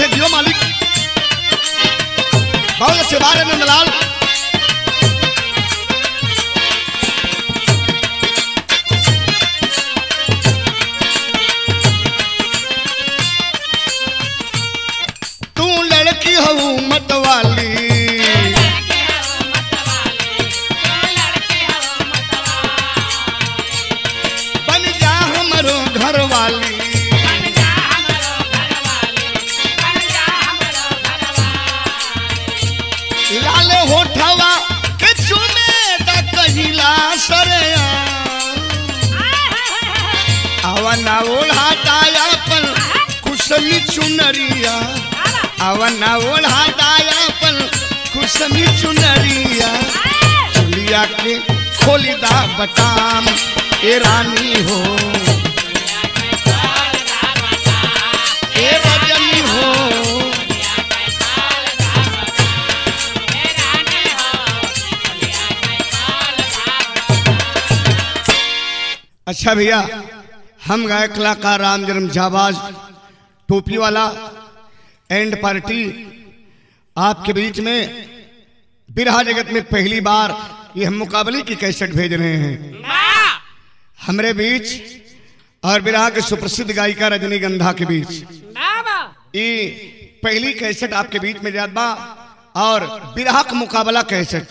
है जियो मालिक। बहुत अच्छे बारे में नंदलाल। के खोलिदा बटाम, ए रानी हो। हो। अच्छा भैया, हम गायक कलाकार राम जन्म जाबाज टोपी वाला, एंड पार्टी, आपके बीच में बिरहा जगत में पहली बार ये हम मुकाबले की कैसेट भेज रहे हैं। हमरे बीच और बिरहा के सुप्रसिद्ध गायिका रजनीगंधा के बीच। ये पहली कैसेट आपके बीच में जात बा और बिरहा का मुकाबला कैसेट।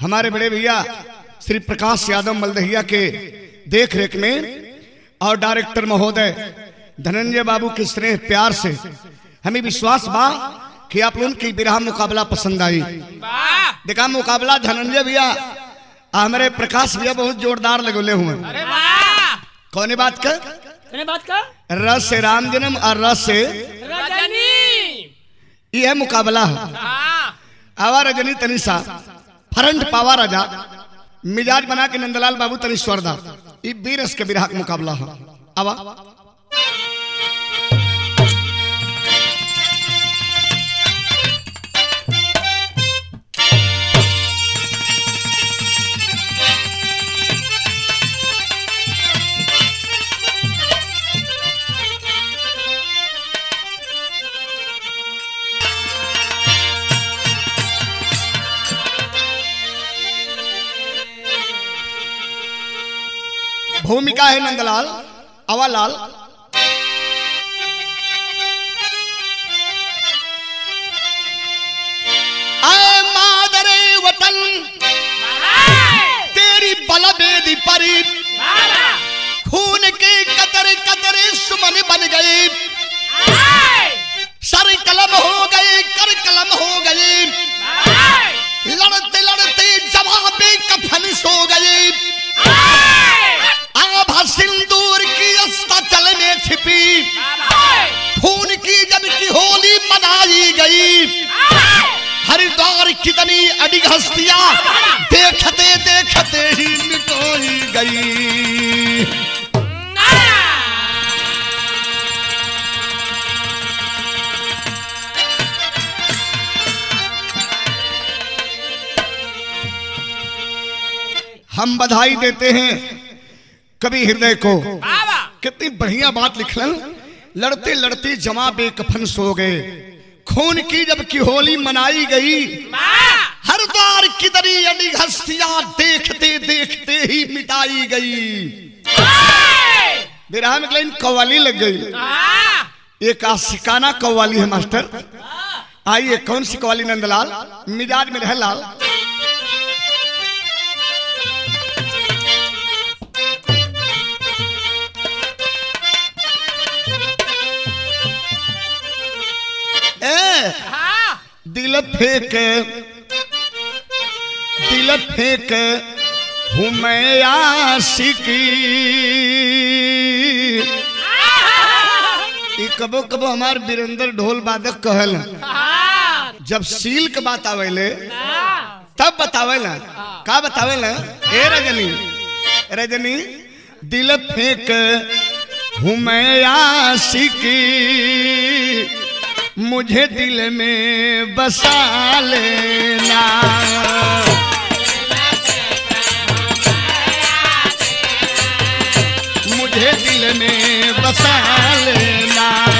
हमारे बड़े भैया श्री प्रकाश यादव मलदहिया के देख रेख में और डायरेक्टर महोदय धनंजय बाबू के स्नेह प्यार से हमें विश्वास बा कि आप लोगों की बिरहा मुकाबला पसंद आई। देखा मुकाबला धनंजय भैया हमारे प्रकाश भैया बहुत जोरदार लगोले हुए कौन बात का? कने बात का? रस से राम जन्म और रस से रजनी! यह मुकाबला। है। आवा रजनी तनिषा फरंट पावा राजा मिजाज बना के नंदलाल बाबू तनी स्वर्दा ई बीरस के बिरहा मुकाबला है। आवा। भूमिका है नंदलाल अवालाल। मादरे वतन तेरी बलबेदी परी। खून के कतरे कतरे सुमन बन गए कितनी अडिग हस्तियाँ, देखते देखते ही मिटोई गई। हम बधाई देते हैं कवि हृदय को। कितनी बढ़िया बात लिख लड़ते लड़ते जमा बेकफन सो गए। खून की जब की होली मनाई गई, हर द्वार कितनी अड़ी हस्तियाँ देखते देखते ही मिटाई गई। मेरा हम कहीं कव्वाली लग गई। एक आशिकाना कव्वाली है, मास्टर। आइए, कौन सी कव्वाली नंदलाल? मिजाज में रह लाल दिल फेंक। दिल फेंक। हूँ मैं आशिकी। कबो कबो हमार वीरेंद्र ढोल वादक कहल। जब सील के बात आवेले, तब बतावेला। का बतावेला? ए रजनी रजनी, दिल फेंक। हूँ मैं आशिकी। मुझे दिल में बसा लेना। मुझे दिल में बसा लेना।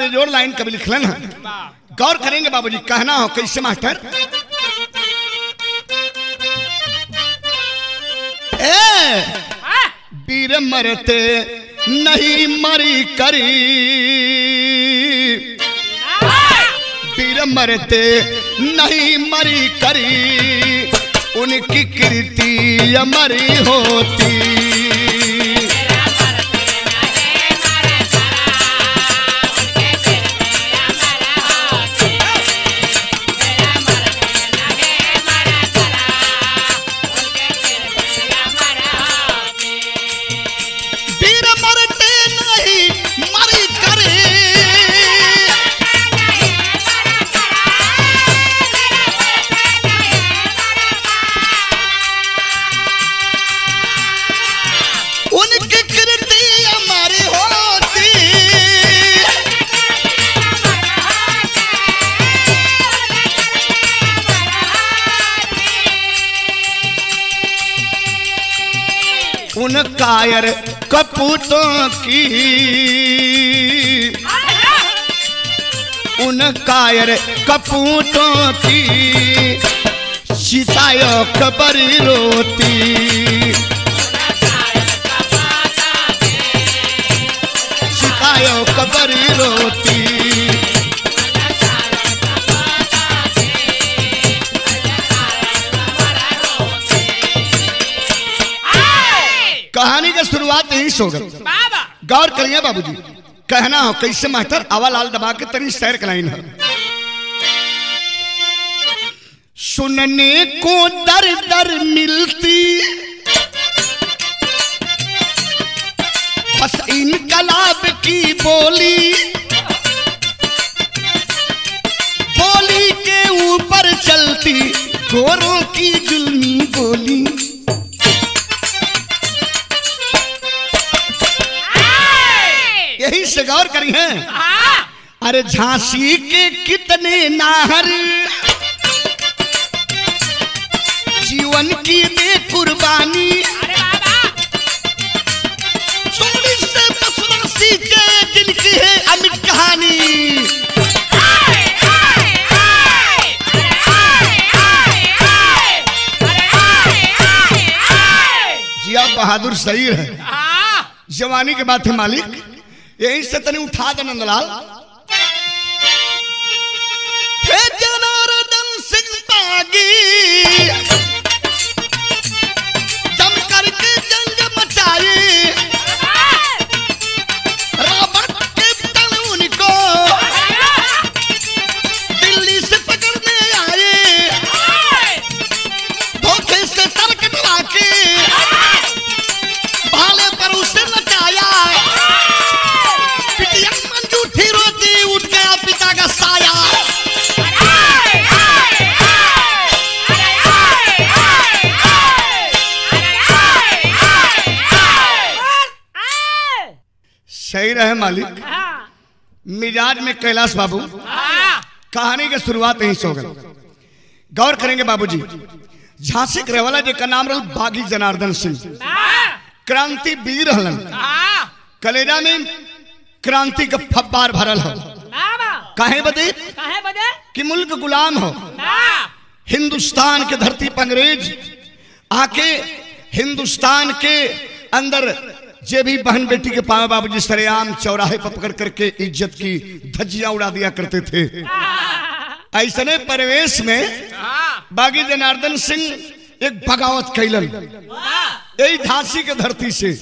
बेजोड़ लाइन कभी लिखलन है गौर करेंगे बाबूजी, कहना हो कैसे मास्टर ए, वीर मरते नहीं मरी करी। वीर मरते नहीं मरी करी। उनकी कृति अमरी होती। कायर कपूतों की। उन कायर कपूतों की। सीतायो खबर रोती। सीतायो खबर रोती। शुरुआत यही से होगा बाबा। गौर करिए बाबूजी। कहना हो कैसे मास्टर आवा लाल दबा के तरी सैर कराइन है सुनने को दर दर मिलती। बस इनकलाब की बोली। बोली के ऊपर चलती गोरों की जुल्मी बोली। से गौर करी है। अरे झांसी के कितने नाहर। जीवन की दे कुर्बानी। सोनी से बसवासी के जिनकी है अमिट कहानी। बहादुर सही है। जवानी के बात है मालिक। यही से तनी उठा दे नंदलाल। जनार्दन सिंह बागी। सही रहे मालिक। मिजाज में कैलाश बाबू। कहानी के शुरुआत यहीं से हो गई। गौर करेंगे बाबूजी। झांसी के रहवाला जी का नाम रहल बागी जनार्दन सिंह। क्रांति वीर हलन। कलेजा में क्रांति का फब्बार भरल हो। काहे बदे? काहे बदे? कि मुल्क गुलाम हो। हिंदुस्तान के धरती पर अंग्रेज़ आके हिंदुस्तान के अंदर जे भी बहन बेटी के पाए बाबू जी सरेआम चौराहे पर पकड़ करके इज़्ज़त की धज्जियाँ उड़ा दिया करते थे। ऐसने परिवेश में बागी जनार्दन सिंह एक बगावत कैलन। यही झांसी के धरती से।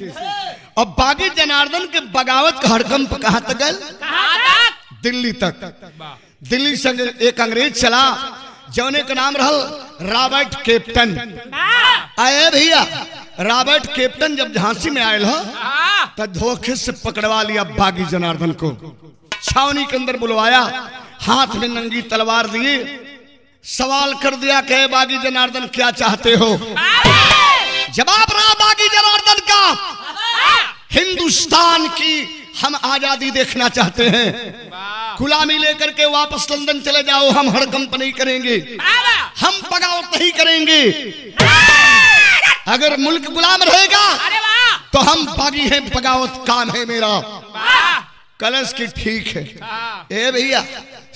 और बागी जनार्दन के बगावत का हड़कंप कहाँ तक? दिल्ली तक। दिल्ली से एक अंग्रेज़ चला। जौने का नाम रहल रॉबर्ट कैप्टन। आए भैया रॉबर्ट कैप्टन जब झांसी में आयल हो हाँ। तो धोखे से पकड़वा लिया बागी जनार्दन को। छावनी के अंदर बुलवाया हाथ में नंगी तलवार दिए सवाल कर दिया कि "हे बागी जनार्दन क्या चाहते हो? जवाब रहा बागी जनार्दन का। हिंदुस्तान की हम आज़ादी देखना चाहते हैं। गुलामी लेकर के वापस लंदन चले जाओ, हम हड़कंप नहीं करेंगे। हम बगावत नहीं करेंगे। अगर मुल्क गुलाम रहेगा तो हम बागी हैं, बगावत काम है मेरा। कलश की ठीक है। ए भैया,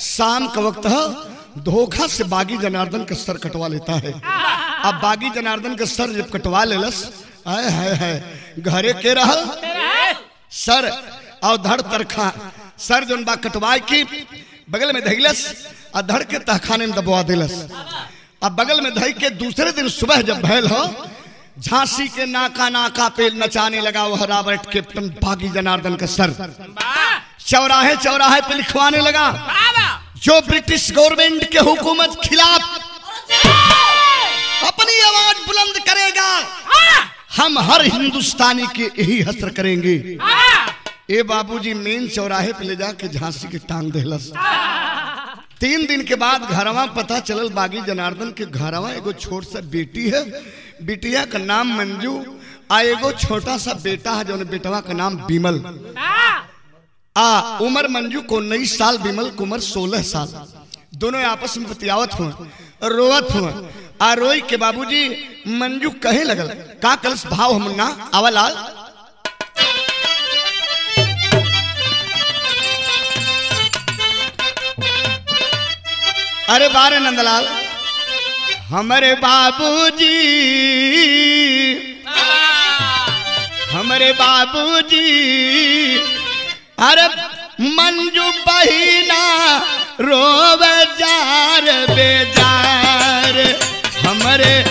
शाम का वक्त है, धोखा से बागी जनार्दन का सर कटवा लेता है। अब बागी जनार्दन का सर जब कटवा लेलस आय है है घरे के रहल सर और धड़ तरखा सर जोन बा कटवाए की, बगल में धैलस और धड़ के तहखाने में दबवा दिलस अब बगल में धई के दूसरे दिन सुबह जब भैल हो, झांसी के नाका नाका पे नचाने लगा वह रॉबर्ट कैप्टन बागी जनार्दन का सर। चौराहे चौराहे पे लिखवाने लगा। जो ब्रिटिश गवर्नमेंट के हुकूमत खिलाफ अपनी आवाज़ बुलंद करेगा, हम हर हिंदुस्तानी के यही हसर करेंगे। ए बाबूजी मेन चौराहे पे ले जाके झांसी के टांग देलस। तीन दिन के बाद घरवा पता चलल, बागी जनार्दन के घरवा एगो छोट सा बेटी है। बिटिया का नाम मंजू, आ एगो छोटा सा बेटा है जो बेटवा का नाम बिमल। आ, उमर मंजू को उन्नीस साल, बिमल को उम्र सोलह साल। दोनों आपस में बतियावत हुए, रोवत हुए। आ रोई के बाबूजी, मंजू कहे लगल, का कलस भाव हम ना आवालाल अरे बारे नंदलाल। हमारे बाबूजी। हमारे बाबूजी। अरे मंजू बहिना रोवे जार बेजार। हमारे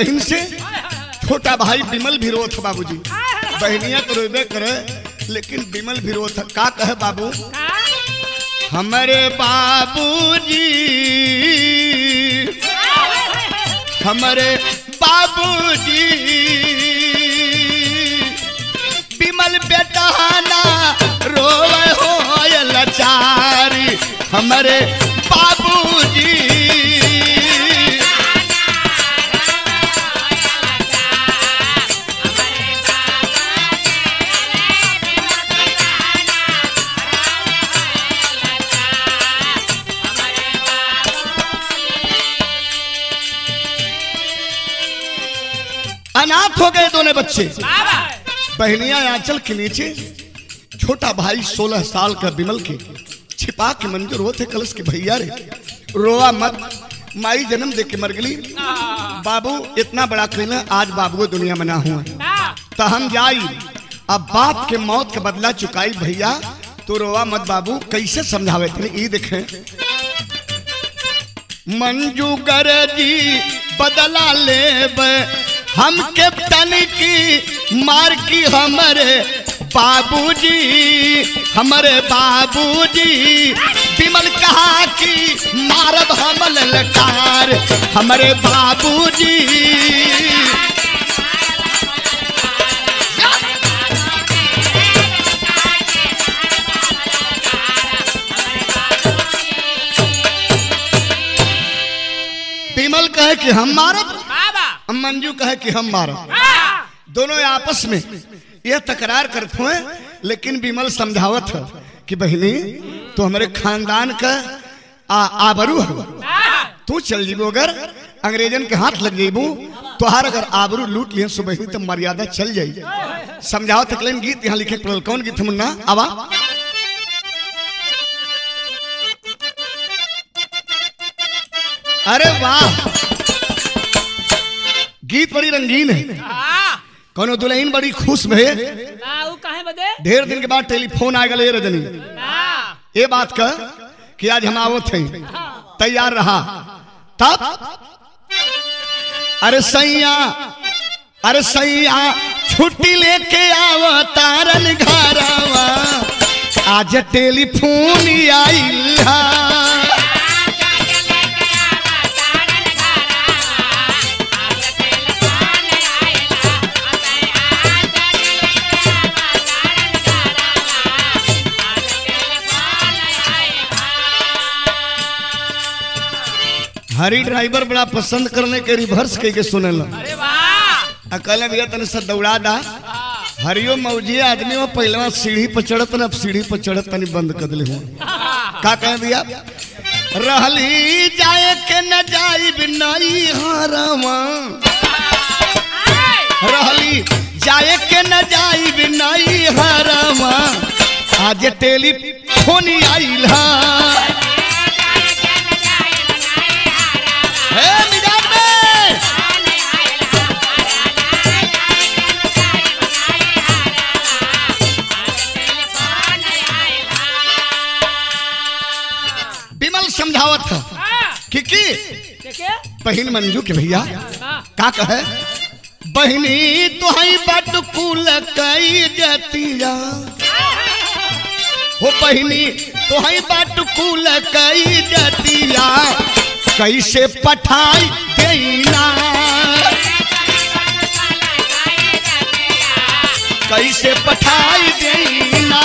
बहन से छोटा भाई बिमल भी रोत है बाबूजी। बहनिया तो रोबे करे, लेकिन बिमल भी का कहे बाबू? हमारे बाबू जी हमारे बाबू जी बिमल बेटाना रोवे हो लचारी। हमारे बाबूजी। अनाथ हो गए दोनों बच्चे। बहनिया आंचल के नीचे छोटा भाई सोलह साल का बिमल के छिपा के मंजूर होते कलश के भैया रे। रोआ मत माई जन्म दे के मर गली। बाबू इतना बड़ा कहना आज बाबू दुनिया में ना हुआ। तो हम जाई अब बाप के मौत का बदला चुकाई भैया तो रोवा मत बाबू कैसे समझावे थे ई देखे मंजू कर जी बदला ले हम कैप्टन की मार की हमारे बाबूजी हमारे बाबूजी। विमल कहा की मारब हम ललकार हमारे बाबूजी। विमल कहे कि हम मारब? हम मंजू कहे कि हम मारो। दोनों आपस में यह तकरार करते हुए, लेकिन विमल समझावत है कि बहनी तो हमारे खानदान का आबरू है। तू चल जीबो अगर अंग्रेजन के हाथ लग जेबू हर अगर आबरू लूट लिए सुबह तो मर्यादा चल जाई। समझाओ तकलीन गीत यहाँ लिखे पड़ल, कौन गीत मुन्ना? आवा। अरे वाह! गीत बड़ी रंगीन है। हाँ। कोनो दुल्हन बड़ी खुश भे काहे ढेर दिन के बाद टेलीफोन आ गए रजनी। ये बात का कि आज हम आवत हैं तैयार रहा। तब अरे सैया अरे सैया छुट्टी लेके आव तारन घरवा। आज टेलीफोन आइल हरी ड्राइवर बड़ा पसंद करने के रिवर्स कह के अरे वाह। अकल भैया तने से दौड़ा दा। हरियो मौजी आदमी वो पहलवा सीढ़ी पर चढ़त न अब सीढ़ी पर चढ़त तनी बंद कर दिले हुआ का कहे भैया? रहली जाए के न जाई नई हरवा। रहली जाए के न जाइब नई हरवा। आज टेलीफोन आइल हा हे। कि? बहिन मंजू के भैया। हाँ। का कहे? बहिनी तुहई बट कुल कई जतिया। हो बहिनी तुहई बट कुल कई जतिया। कैसे पठाई देना? कैसे पठाई देना?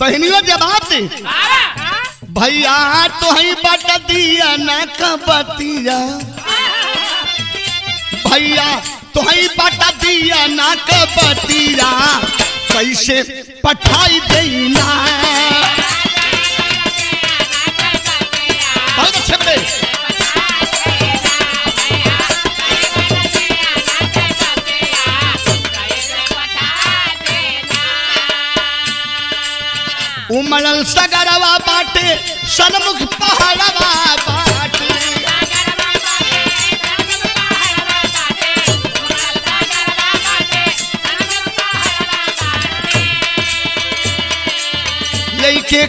बहनियों, जवाब दे। भैया तो बट दिया ना कबतिया। भैया तो बट दिया ना कबतिया। कैसे पठाई देना सगरवा बाटे सनमुख पहाड़वा बाटे।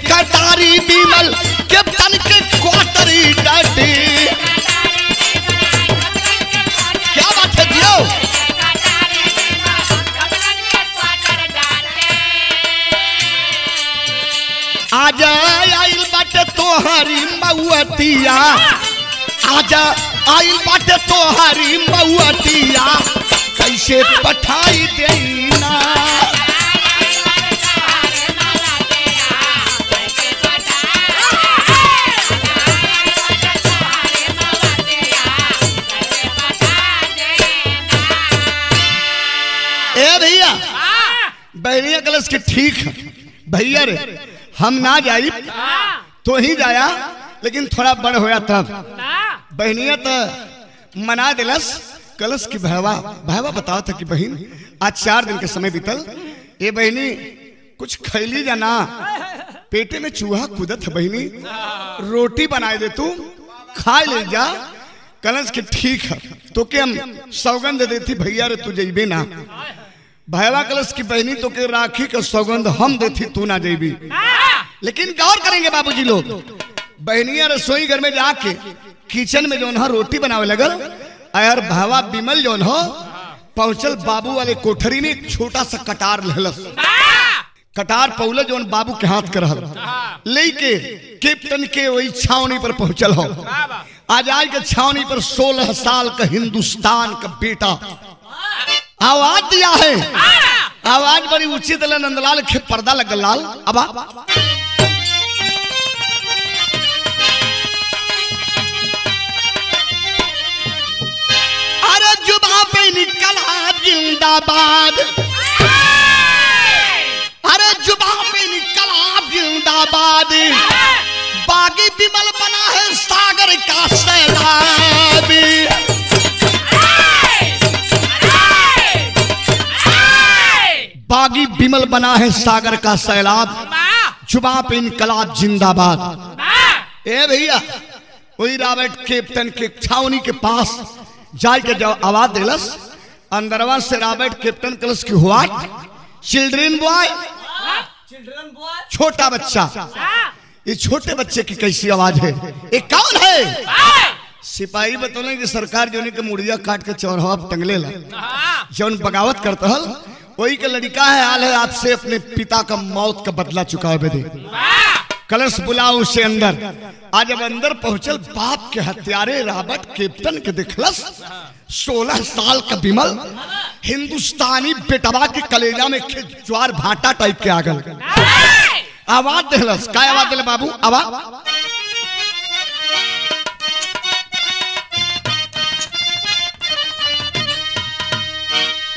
कटारी बीमल के तन के क्वार्टरी डाटे आज आइल बाटे तोहरी मऊअतिया आज आइल बाटे तोहरी मऊअतिया कैसे पठाई देना ए भैया बैरिया कलश के ठीक है। भैया रे हम ना जाई तो ही जाया, लेकिन थोड़ा बड़ होया तब। बहनिया तो मना दिलस कलश की भैवा भैवा बताओ था कि बहन, आज चार दिन के समय बीतल ये बहनी, कुछ खैली जा ना? पेटे में चूहा कूदत है बहनी, रोटी बनाए दे तू खा ले जा। कलश के ठीक है तो के हम सौगंध देती भैया रे, तू जेबे ना। भैवा कलश की बहनी तो के राखी का सौगंध हम देती तू ना जेबी लेकिन गौर करेंगे बाबूजी लोग। बहनिया रसोई घर में जाके किचन में जो रोटी बनावे लगल अयर भावा बिमल जो हो पहुंचल बाबू वाले कोठरी में छोटा सा कटार लहलस कटार पौले जो बाबू के हाथ कर लेके कैप्टन के वही छावनी पर पहुंचल हो। आज आज के छावनी पर सोलह साल का हिंदुस्तान का बेटा। आवाज़ दिया है। आवाज़ बड़ी ऊँची दिला नंदलाल के पर्दा लग लाल। अब जिंदाबाद। अरे जुबा जिंदाबाद। बागी विमल बना है सागर का सैलाब। बागी विमल बना है सागर का सैलाब। जुबा पे इनकलाब जिंदाबाद। ए भैया वही रॉबर्ट कैप्टन के छावनी के पास जाय के जब आवाज़ दिलस अंदरवा से रॉबर्ट कैप्टन कलस की हुआ। Children boy. छोटा बच्चा। ये छोटे बच्चे की कैसी आवाज़ है? ये कौन है? सिपाही बतौले कि सरकार जो के मुड़िया काट के चौराहा टंगले ला। जौन बगावत करता हल वही के लड़का है, हाल है, आपसे अपने पिता का मौत का बदला चुका है दे कलश बुलाओ उसे अंदर। आज जब अंदर पहुंचल बाप के हत्यारे रॉबर्ट कैप्टन के दिखलस सोलह साल का विमल हिंदुस्तानी बेटवा के कलेजा में ज्वार भाटा टाइप के आगल आवाज़ दिलस का आवाज़ दिले बाबू? आवाज़।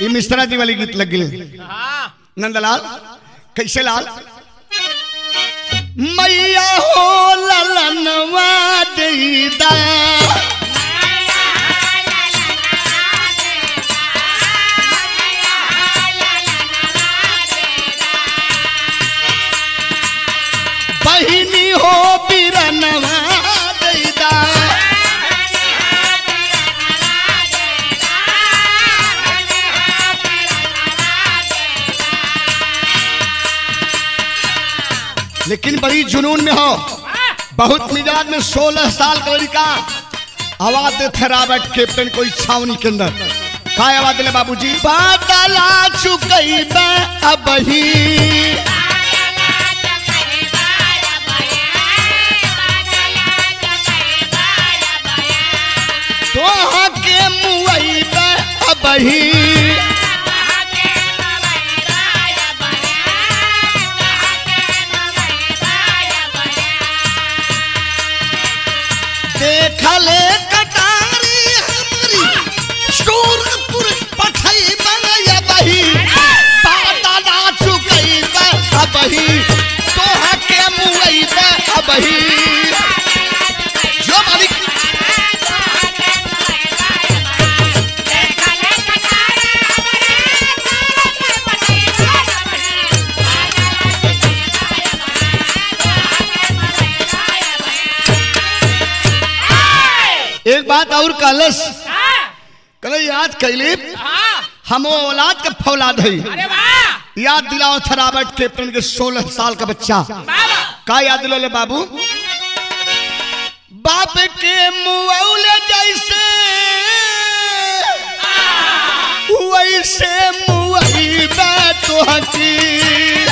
ये मिश्रा जी वाली गीत लग गई। नंदलाल कैसे लाल? मैया हो ललनवा देदा लेकिन बड़ी जुनून में हो। बहुत मिजाज में सोलह साल का लड़का आवाज़ दे थे रॉबर्ट कैप्टन कोई छावनी के अंदर। का आवाज़ दिले बाबूजी? बादला चुकई बा अब ही। तोहा के मुई अब ही। देखले और कहलस कहले याद कैली हम औलाद का फौलाद है अरे वाह। याद दिलाओ था रॉबर्ट कैप्टन के सोलह साल का बच्चा। का याद दिलो ले बाबू? बाप के मुआवले जैसे। वैसे मुआई बात हकी हे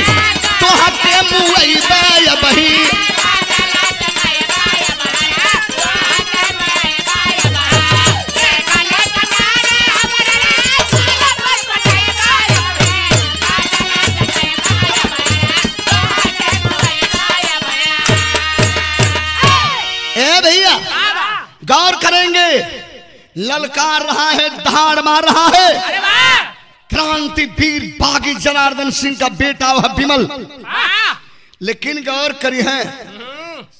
भैया गौर करेंगे। ललकार रहा है धाड़ मार रहा है। क्रांति वीर बागी जनार्दन सिंह का बेटा वह विमल। वाह लेकिन गौर करी है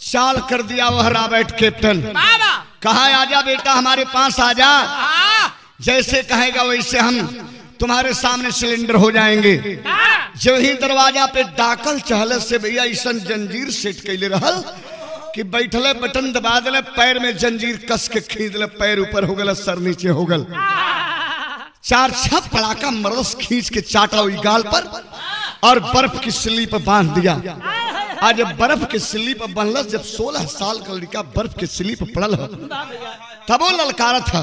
चाल कर दिया वह रॉबर्ट कैप्टन। कहा आजा बेटा हमारे पास आजा। हाँ। जैसे कहेगा वैसे हम तुम्हारे सामने सिलेंडर हो जाएँगे। हाँ। जो ही दरवाज़ा पे डाकल चहल से भैया ऐसा जंजीर सेट कैले रहल कि बैठले बटन दबा दिले पैर में जंजीर कस के खींच दिले पैर ऊपर हो गल सर नीचे हो गल। चार छह पड़ाका मरस खींच के चाटा हुई गाल पर और बर्फ़ की सिल्ली पर बाँध दिया। आज जब बर्फ़ के सिल्ली पर बनलस जब 16 साल का लड़का बर्फ़ के सिल्ली पर पड़ल हो। तब वो ललकारा था।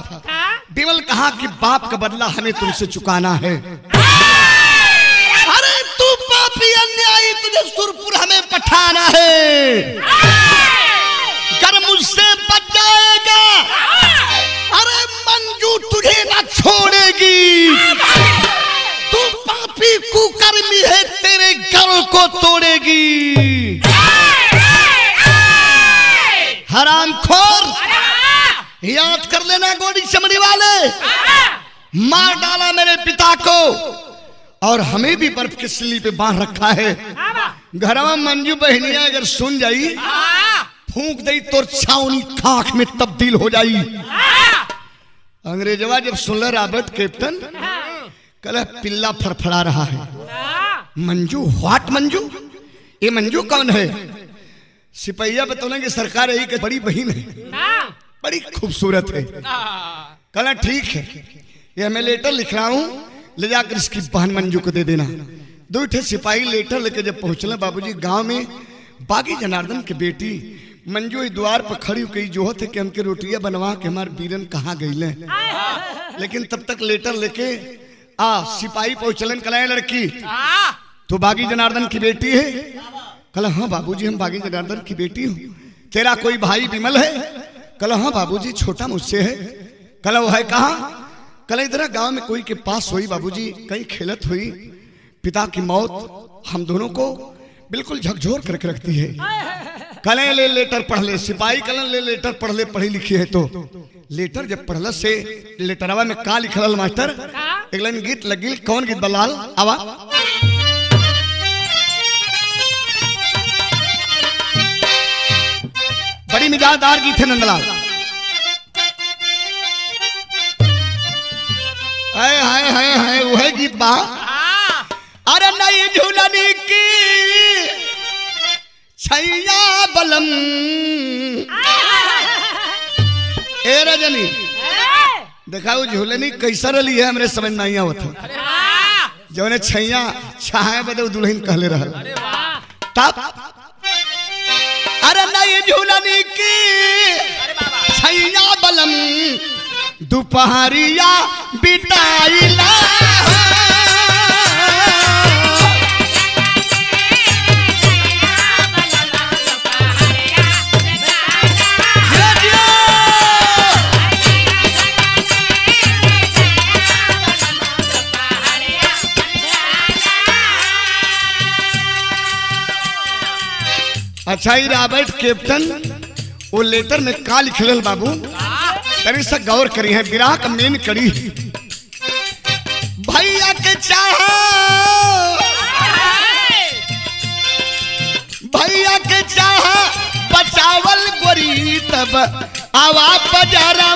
बिमल कहा कि बाप का बदला हमें तुमसे चुकाना है? अरे तू पापी अन्यायी, तुझे सुरपुर हमें पठाना है। कर मुझसे बच जाएगा अरे मंजू तुझे ना छोड़ेगी। पापी कुकर्मी है, तेरे घर को तोड़ेगी। हराम खोर याद कर लेना गोडी चमड़ी वाले। मार डाला मेरे पिता को। और हमें भी बर्फ़ की सिल्ली पे बाँध रखा है। घरवा मंजू बहनिया अगर सुन जाई, फूंक दई तो छावनी खाक में तब्दील हो जाई। अंग्रेजवा जब सुन रॉबर्ट कैप्टन कल पिल्ला फड़फड़ा रहा है। मंजू व्हाट मंजू? ये मंजू कौन है? सिपहिया बतौलेंगे सरकार यही कि बड़ी बहन है। बड़ी खूबसूरत है। कल ठीक है। ये मैं लेटर लिख रहा हूँ। ले जाकर इसकी बहन मंजू को दे देना। दो ठे सिपाही लेटर लेकर जब पहुंचले बाबूजी गाँव में बागी जनार्दन के बेटी मंजू इस द्वार पर खड़ी हो गई जो थे कि हमके रोटियाँ बनवा के हमारे बीरन कहाँ गईले? लेकिन तब तक लेटर लेके आ सिपाही पहुंचलन कल लड़की। तो बागी जनार्दन की बेटी है। कल हाँ बाबूजी हम बागी जनार्दन की बेटी हूँ। तेरा कोई भाई विमल है? कल हाँ बाबूजी छोटा मुझसे है। कल वो है कहा? कल इधर गाँव में कोई के पास हुई बाबूजी कहीं खेलत हुई। पिता की मौत हम दोनों को बिल्कुल झकझोर करके रखती है। कले ले लेटर पढ़ ले सिपाही कलन ले लेटर पढ़ ले पढ़ी लिखी है तो। लेटर जब पढ़ल से लेटरवा में का लिखल मास्टर? एक लाइन गीत लगी कौन गीत बलाल आवा। बड़ी मिजाजदार गीत है नंदलाल। हाय हाय हाय हाय वह गीत बा। अरे नहीं झूलनी की छैया बलम। ए रजनी देखा वो झूलनी कैसा रही है, हमरे समझ नहीं आवत जौने छैया छाए बदे दुल्हन कहले रहल। तब, अरे नहीं झूलनी की, छैया बलम, दोपहरिया बिताइला। अच्छा ही रॉबर्ट कैप्टन। वो लेटर में का लिखल बाबू? तरी से गौर करी है विराह का मेन कड़ी भैया के चाह भैया के चाह बचावल गोरी तब आवा बजारा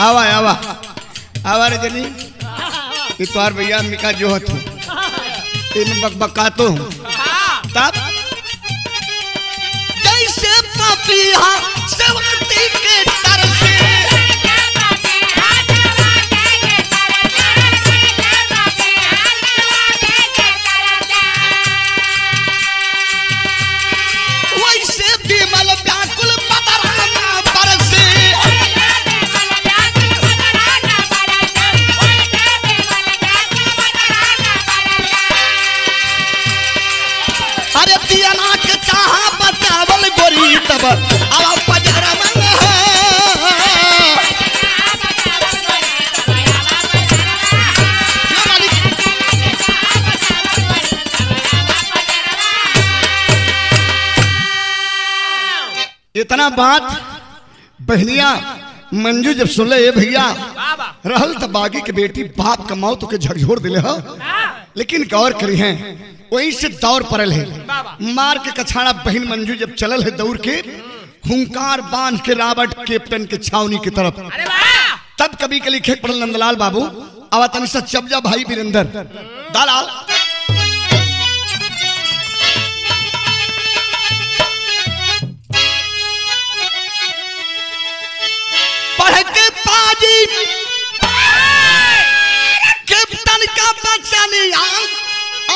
आवा आवा। आवा रे जनी। ये तोर भैया मिका जो हथ इन बकबकातो हूँ। तब? जैसे पपिया इतना बात, बहनिया, मंजू जब सुन ले भैया, रहल त बागी के बेटी बाप का मौत के झकझोर दिले हो। लेकिन गौर करी हैं वहीं से दौड़ पड़ल है। मार के कछाड़ा बहन मंजू जब चलल है दौड़ के हुंकार बाँध के रावट कैप्टन के छावनी की तरफ़। तब कभी के लिखे पड़ल नंदलाल बाबू। आवा तनी सा चबजा भाई वीरेंद्र। दालाल। पाजी कैप्टन का बचनिया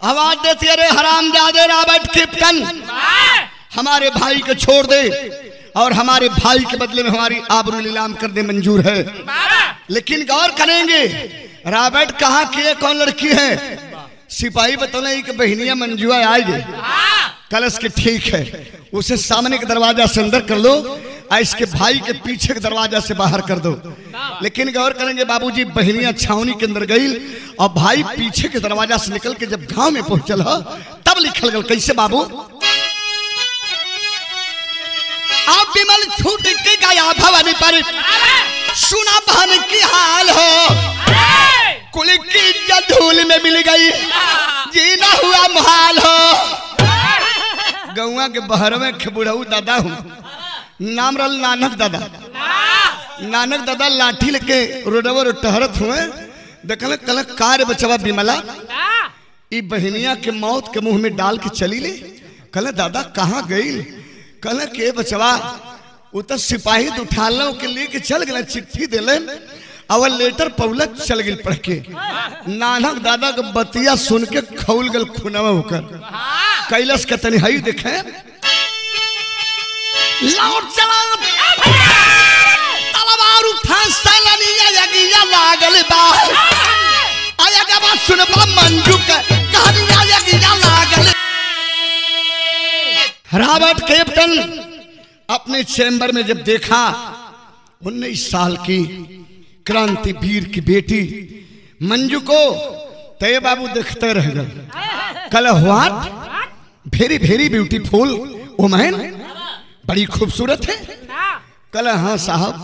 आवाज़ देती अरे हराम जादे रॉबर्ट क्रिप्टन हमारे भाई को छोड़ दे, और हमारे भाई के बदले में हमारी आबरू नीलाम कर दे, मंजूर है। लेकिन गौर करेंगे, रॉबर्ट, कहा की कौन लड़की है? सिपाही बतौले की बहनिया मंजूआ आएगी कलश के ठीक है। उसे सामने के दरवाज़ा से अंदर कर लो, और इसके भाई के पीछे के दरवाज़ा से बाहर कर दो। लेकिन गौर करेंगे, बाबूजी, बहनिया छावनी के अंदर गई, और भाई पीछे के दरवाज़ा से निकल के जब गाँव में पहुंचल, हो, तब लिखल गल, कैसे बाबू? आप विमल छूट के गया भवन पर। सुना बहन की हाल हो। कुल की इज़्ज़त धूल में मिल गई। जीना हुआ मुहाल हो। गौवा के बहर में बुढ़ऊ दादा हूँ। नाम रल नानक दादा। नानक दादा लाठी लेके रोडवा रो टहरत हुए। देखल कल कार बचवा बिमला। ई बहनिया के मौत के मुँह में डाल के चली ले। कल दादा कहाँ गई? कल के बचवा, उ तो सिपाही उठा के लेके चल गए चिट्ठी दिले और लेटर पौलक चल गई पढ़ के नानक दादा के बतिया सुन के खौल गल खुनवा होकर। कैलाश के तनी हई देखे। लौट चला। तलवार उठा सैलनिया यगिया लागल बा आया के बात सुनबा मंजू के कहानिया यगिया लागल रॉबर्ट कैप्टन, अपने चैम्बर में जब देखा, उन्नीस साल की क्रांति वीर की बेटी। मंजू को तय बाबू देखते रह गए। कल what very very beautiful women बड़ी खूबसूरत है। कल हाँ साहब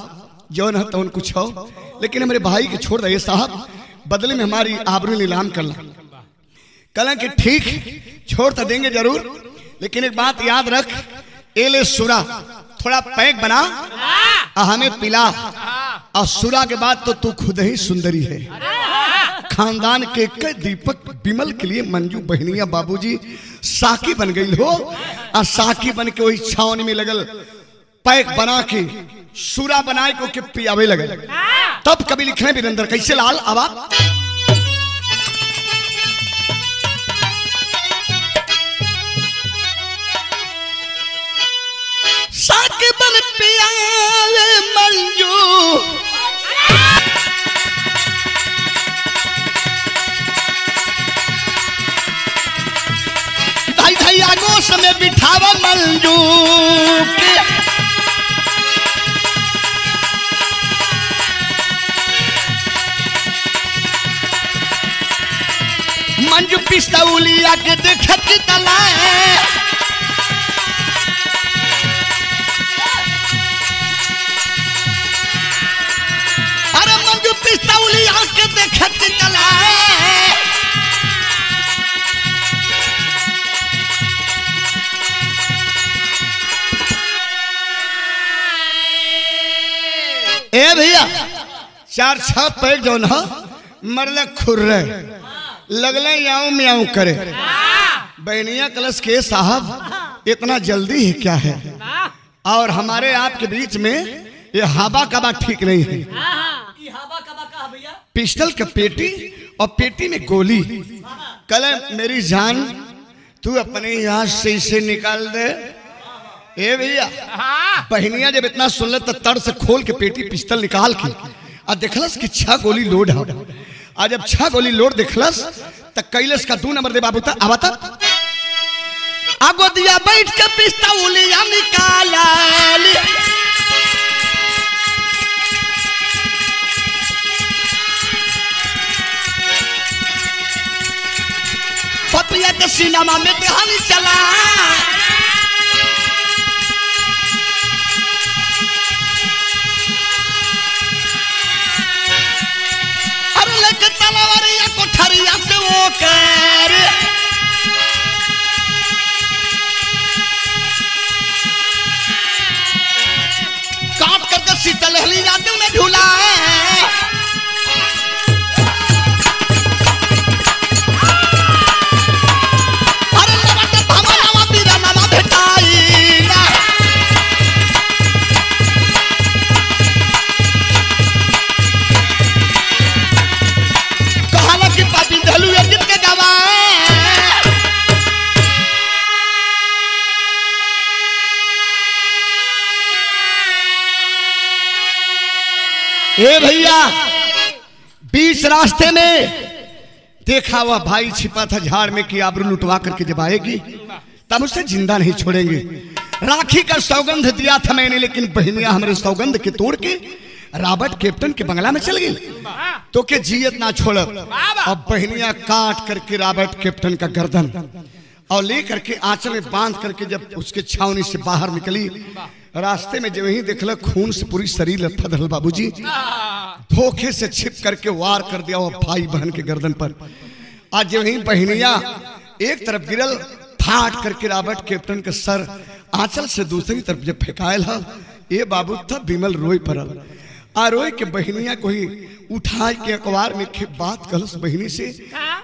जौन है तो कुछ हो, लेकिन हमारे भाई के छोड़ दिए साहब, बदले में हमारी आबरू नीलाम करना कल कि ठीक, छोड़ तो देंगे ज़रूर, लेकिन एक बात याद रख, एले सुरा थोड़ा पैक बना। हमें पिला। और सुरा के बाद तो तू खुद ही सुंदरी है। खानदान के कई दीपक विमल के लिए मंजू बहनिया बाबूजी साकी बन गई हो और साकी बन के वही छावन में लगल। पैक बना के सूरा बनाए को के पियावे लगल। तब कभी लिखे वीरेंद्र कैसे लाल? अब आप मंजू। धाई धाई आगोश में बिठावा मंजू। पिस्तौलिया के देखत ए भैया, चार छह पैक जौन ह मरले खुर्रे लगले याऊ म्याऊ करे। बहनिया कलश के साहब, इतना जल्दी ही क्या है? और हमारे आपके बीच में ये हवा कबा ठीक नहीं है। पिस्टल का पेटी और पेटी में गोली। कल मेरी जान तू अपने यहाँ से इसे निकाल दे। ए भैया हाँ। बहनिया जब इतना सुन ले तो तड़ से खोल के पेटी पिस्टल निकाल के। आ देखलस कि छह गोली लोड है। आ जब छह गोली लोड देखलस तो कैलस का दू नंबर दे बाबू था आवा था आगो दिया बैठ के पिस्तौलिया निकाला। पपिया के सिनेमा में कहानी चला। काट करके सीता लहली जाते उन्हें झूला ए भैया, बीच रास्ते में देखा हुआ भाई छिपा था झाड़ में कि आबरू लुटवा करके जब आएगी, तब उसे ज़िंदा नहीं छोड़ेंगे। राखी का सौगंध दिया था मैंने, लेकिन बहनिया हमारे सौगंध के तोड़ के रॉबर्ट कैप्टन के बंगला में चल गई। तो के जियत ना छोड़। अब बहनिया काट करके रॉबर्ट कैप्टन का गर्दन और ले करके आंचल में बाँध करके जब उसके छावनी से बाहर निकली रास्ते में जब ही देखल, खून से पूरी शरीर बाबू बाबूजी। धोखे से छिप करके वार कर दिया वो भाई बहन के गर्दन पर। आज जब ही बहनिया एक तरफ़ गिरल, फाट करके रॉबर्ट कैप्टन के सर, आंचल से दूसरी तरफ़ जब फेंकायल है ये बाबू तब विमल रोई पड़ल। आ रोई के बहनिया को ही उठा के अखबार में खे बात कलस बहनी से,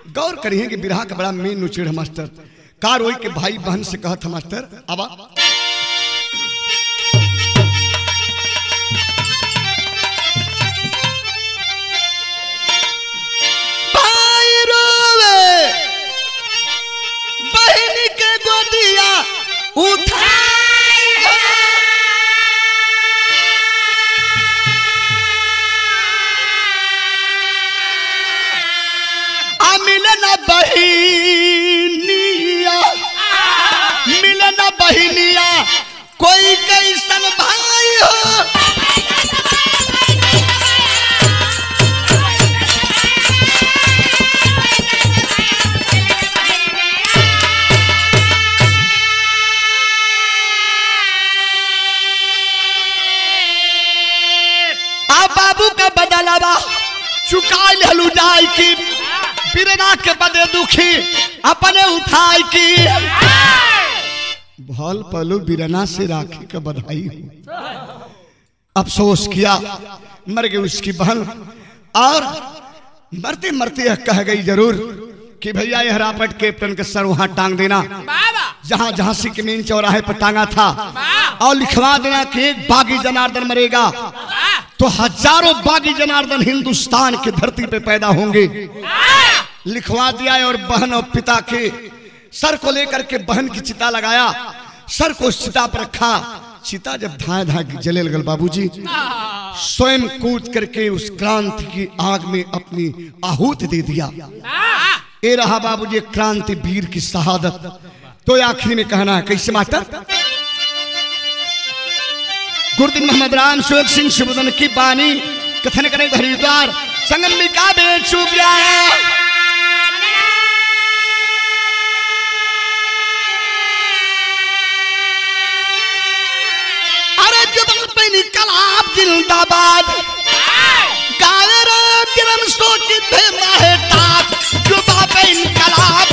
गौर करिए कि बिरहा का बड़ा मेन नुचेड़ मास्टर। का रोई के भाई बहन से कहत है, मास्टर अब के गोदिया उठाई आ मिलन बहिनिया दुखी अपने उठाई की। भल पलू बिरना से राखी का बधाई हो। अफसोस किया मर गई उसकी बहन। और मरते मरते यह कह गई ज़रूर कि भैया यह रापट कैप्टन के सर वहाँ टांग देना। जहाँ झांसी के मेन चौराहे पर टांगा था। और लिखवा देना कि एक बागी जनार्दन मरेगा। तो हज़ारों बागी जनार्दन हिंदुस्तान की धरती पे पैदा होंगे। लिखवा दिया और बहन और पिता के सर को लेकर के बहन की चिता लगाया, सर को चिता पर रखा। चिता जब धाए धाए जले लगल बाबूजी, स्वयं कूद करके उस क्रांति की आग में अपनी आहूत दे दिया। ये रहा बाबूजी क्रांति वीर की शहादत। तो आखिरी में कहना है, कैसे मास्टर गुरुदिन मोहम्मद राम सुख सिंह सुबदन की बानी कथन करें हरिद्वार संगमिका बेच चुप गया पे जिंदाबाद। गावे महताब। जुबा पे इनकलाब।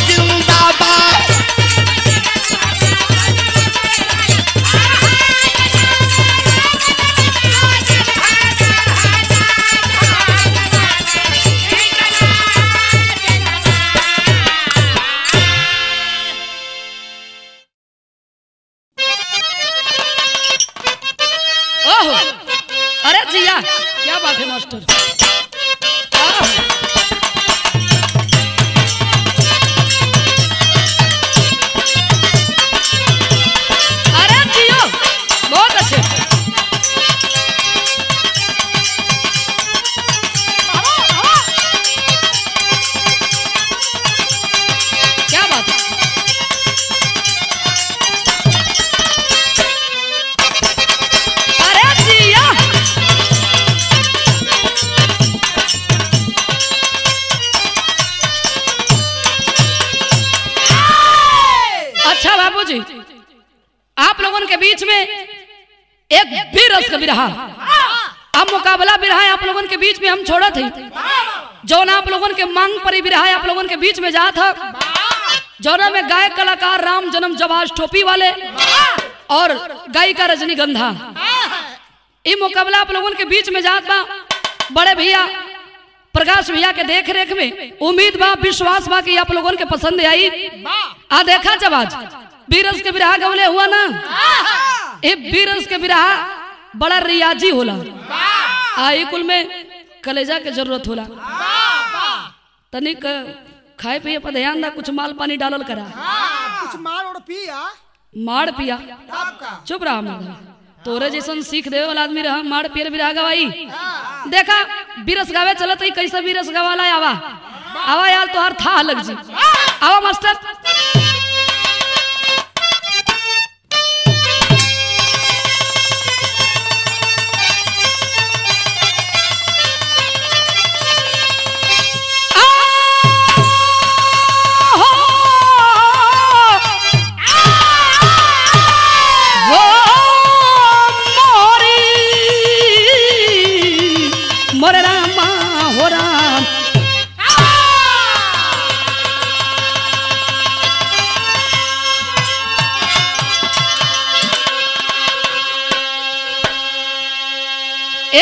बिरहा अब मुकाबला बिरहा आप लोगों के बीच में हम छोड़ा थे। जौन आप लोगों के मांग पर ही बिरहा आप लोगों के बीच में जा था। जौना में गायक कलाकार राम जन्म जवाज टोपी वाले और गायिका रजनीगंधा। ये मुकाबला आप लोगों के बीच में जात बा। बड़े भैया प्रकाश भैया के देख रेख में उम्मीद बा विश्वास बा कि आप लोगों के पसंद आई। आ देखा जब आज बीरस के बिरहा गवले हुआ ना? ए बीरस के बिरहा बड़ा रियाजी होला। आई कुल में कलेजा के ज़रूरत होला। तनिक खाए पिए पर ध्यान दा कुछ माल पानी डालल करा। कुछ मार और पिया। मार पिया। चुप रहा मर्द तोरे जैसन सीख देवे वाला आदमी रहा मार पियर बिरहा गवाई देखा बीरस गावे चलत ही कैसे बीरस गवाला आवा। आवा यार तोहार था लग जी। आवा मास्टर।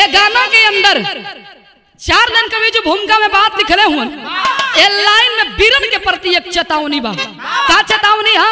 ए गाना के अंदर चार दिन कवि जो भूमिका में बात लिख रहे हुए लाइन में बीरन के प्रति एक चेतावनी बा। का चेतावनी है?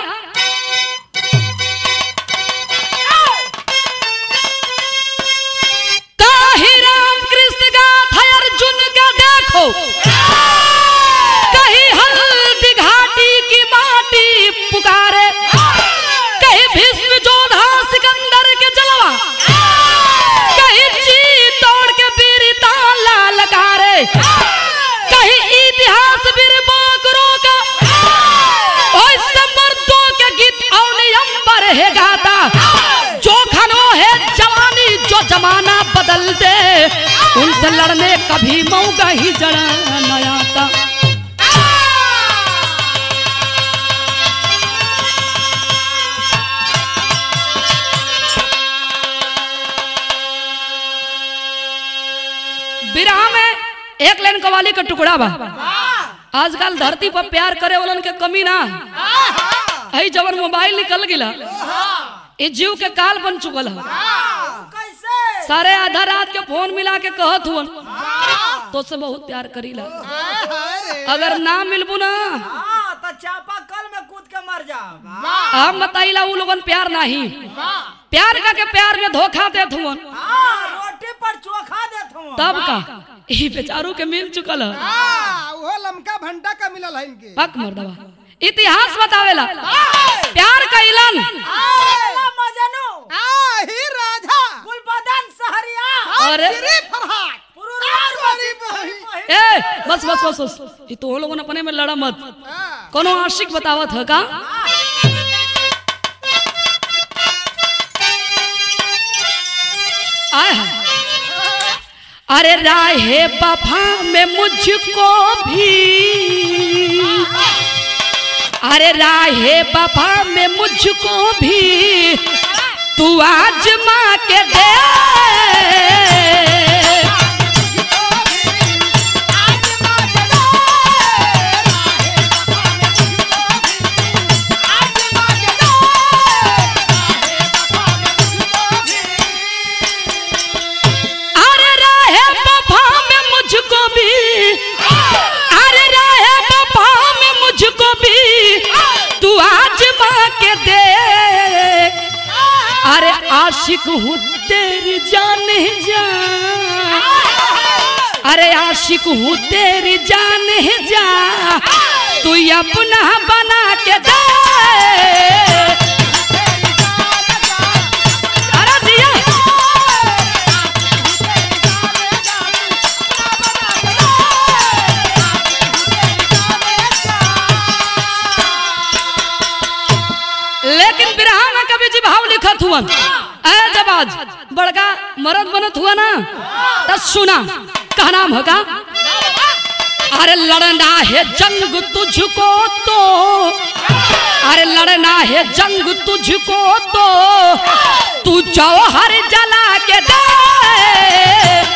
है गाता जो खनो है जवानी जो जमाना बदल दे। उनसे लड़ने कभी ही जड़ा न आता। विराह में एक लाइन कवाली का टुकड़ा बा। आजकल धरती पर प्यार करे वालन के कमी ना। है जवन मोबाइल निकल गिला ये जीव के काल बन चुकल है सारे आधा रात के फ़ोन मिला के कहत हुन तो से बहुत प्यार करीला। अरे अगर ना मिलबू ना हाँ तो चापा कल में कूद के मर जा। हम बताइला उ लोगन प्यार नहीं। प्यार का के प्यार में धोखा देत हुन हाँ रोटी पर चोखा देत हूँ तब का? ई बेचारू के मिल चुकल है हाँ, वो लमका भंटा का मिलल है इनके। हक मर्दवा इतिहास बतावेला। प्यार ही बहन ए बस बस बस बस। ये तो लोगन अपने में लड़ा मत। हाँ, कोनो आशिक बतावत है का? हैं। अरे राहे बफा में मुझको भी। अरे राहे बाबा में मुझको भी तू आज माँ के दे। आजमा के दे। अरे आशिक हूँ, तेरी जान जा अरे आशिक हूँ, तेरी जान जा तू अपना बना के दे। ऐ बड़का मरद बनत हुआ ना? तो सुना, कहा नाम होगा? अरे लड़ना है जंग तुझको तो। अरे लड़ना है जंग तुझको तो। तू जौहर जला के दे।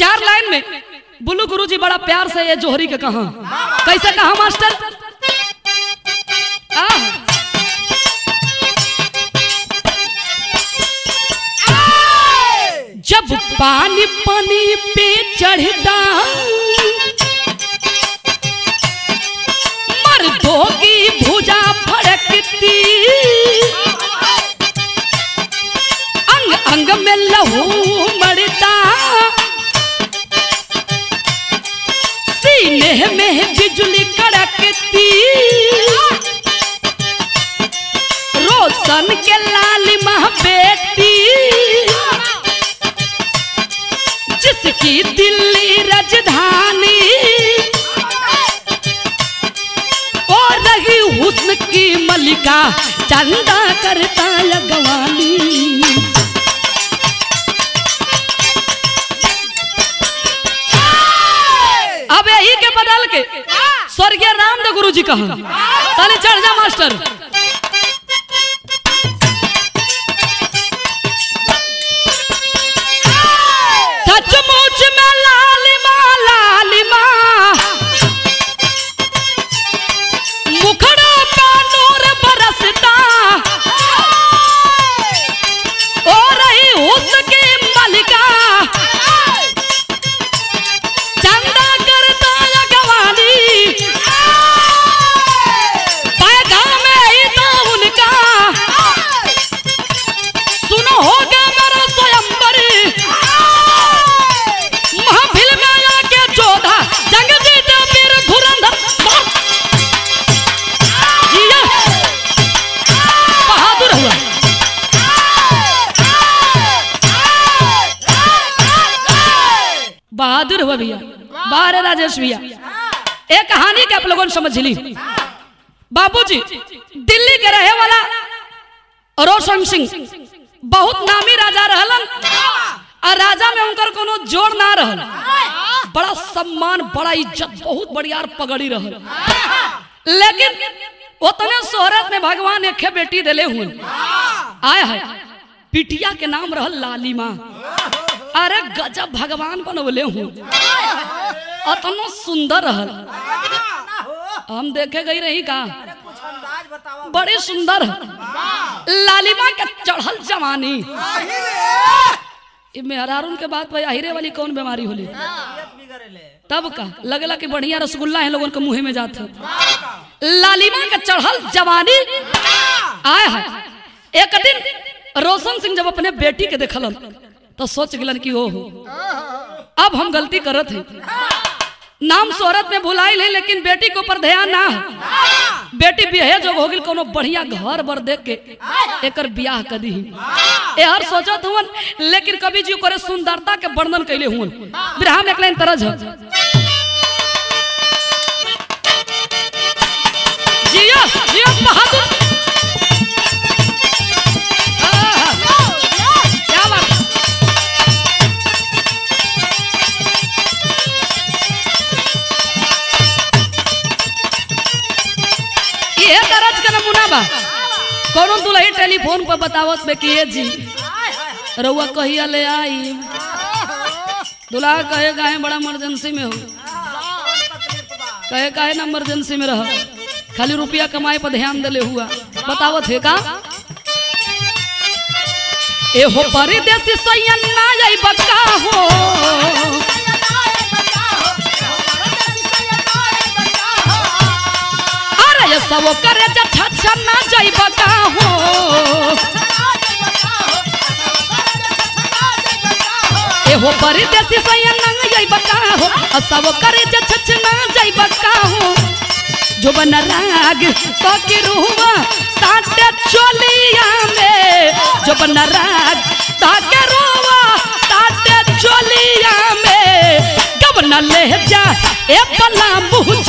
चार लाइन में बुल्लू गुरुजी बड़ा प्यार से ये जोहरी के कहा। कैसे कहा, मास्टर? जब पानी पानी पे की भुजा फड़कती अंग अंग में लहू सीने में बिजली कड़कती। रोशन के लाल माह बेटी जिसकी दिल्ली राजधानी। और रही हुस्न की मलिका चंदा करता लगवानी यही के बदल के। स्वर्गीय रामदेव गुरु जी कहा। ताले चढ़ जा, मास्टर। सचमुच में समझ ली। बाबूजी, दिल्ली के रहे वाला रोशन सिंह, बहुत नामी राजा रहलन और राजा में उनकर कोनो जोड़ ना रहल। बड़ा सम्मान, बड़ा इज़्ज़त, बहुत बढ़िया पगड़ी रहल। लेकिन उतने शोहरत में भगवान एक बेटी दिले हुए आए है पिटिया के नाम रहल लाली माँ। अरे गजब भगवान बनवले हूँ अतनो सुंदर रहल। हम देखे गई रही का कुछ अंदाज बताओ। बड़ी सुंदर। लालिमा के चढ़ल जवानी। मेहरारून के बात भाई आहिरे वाली कौन बीमारी होली? ले। तब का? लगला कि बढ़िया रसगुल्ला है लोगन के मुँह में जात लालिमा के चढ़ल जवानी। आए है एक दिन रोशन सिंह जब अपने बेटी के देखलन तो सोच गिलन कि ओ अब हम गलती करत है। नाम शोहरत में भुलाई ले, लेकिन बेटी के ऊपर ध्यान ना बेटी बिहे जो हो गिल कोनो बढ़िया घर बर देख के एकर बियाह कर। दी यार सोचत हुन लेकिन कभी जी करे सुंदरता के वर्णन कैले हुन बिरहा में एक लाइन तरज जिया जिया बहादुर। दर्ज का नमूना बा कोनो दुल्ही टेलीफोन पर बतावत में कि जी। रउआ कहिया ले आई? दुल्हा कहे काहे बड़ा इमरजेंसी में हो। कहे, काहे ना इमरजेंसी में रह? खाली रुपया कमाए पर ध्यान देले हुआ। बतावत है का? एहो परदेसी सैयन्ना आई बका हो। सब करे जा छछा ना जाई बका हो एहो परदेसी सैयन्ना आई बका हो सब करे जा छछा ना जाई काहो जो बन राग तो की रुआ ताटे चोलिया में जो बन राग ताके रुआ ताटे चोलिया में। गबन ले जा ए पला मुझ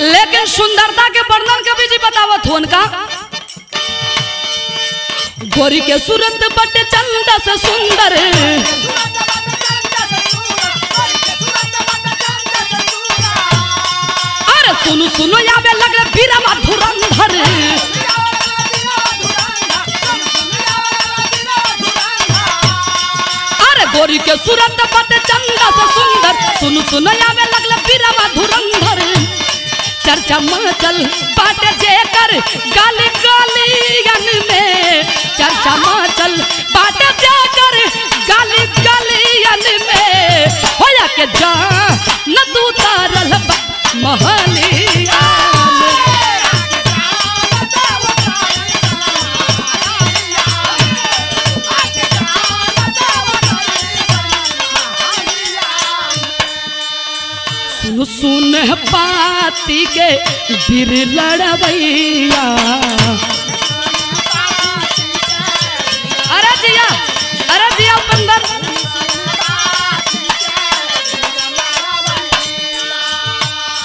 लेकिन सुंदरता के वर्णन कभी जी बतावत हो उनका। गोरी के सूरत बटे चंदा से सुंदर। सुनु सुनु यावे लगले बीरवा धुरंधर अरे गोरी के सूरत बटे चंदा से सुंदर। सुनु सुनु यावे लगले बीरवा धुरंधर चर्चा मचल बाटे जेकर गाली गालियन में। चर्चा मचल बाटे जेकर गाली गालियन में। होया के जा न तू तारल सुन सुन पाती के बिर लड़बैया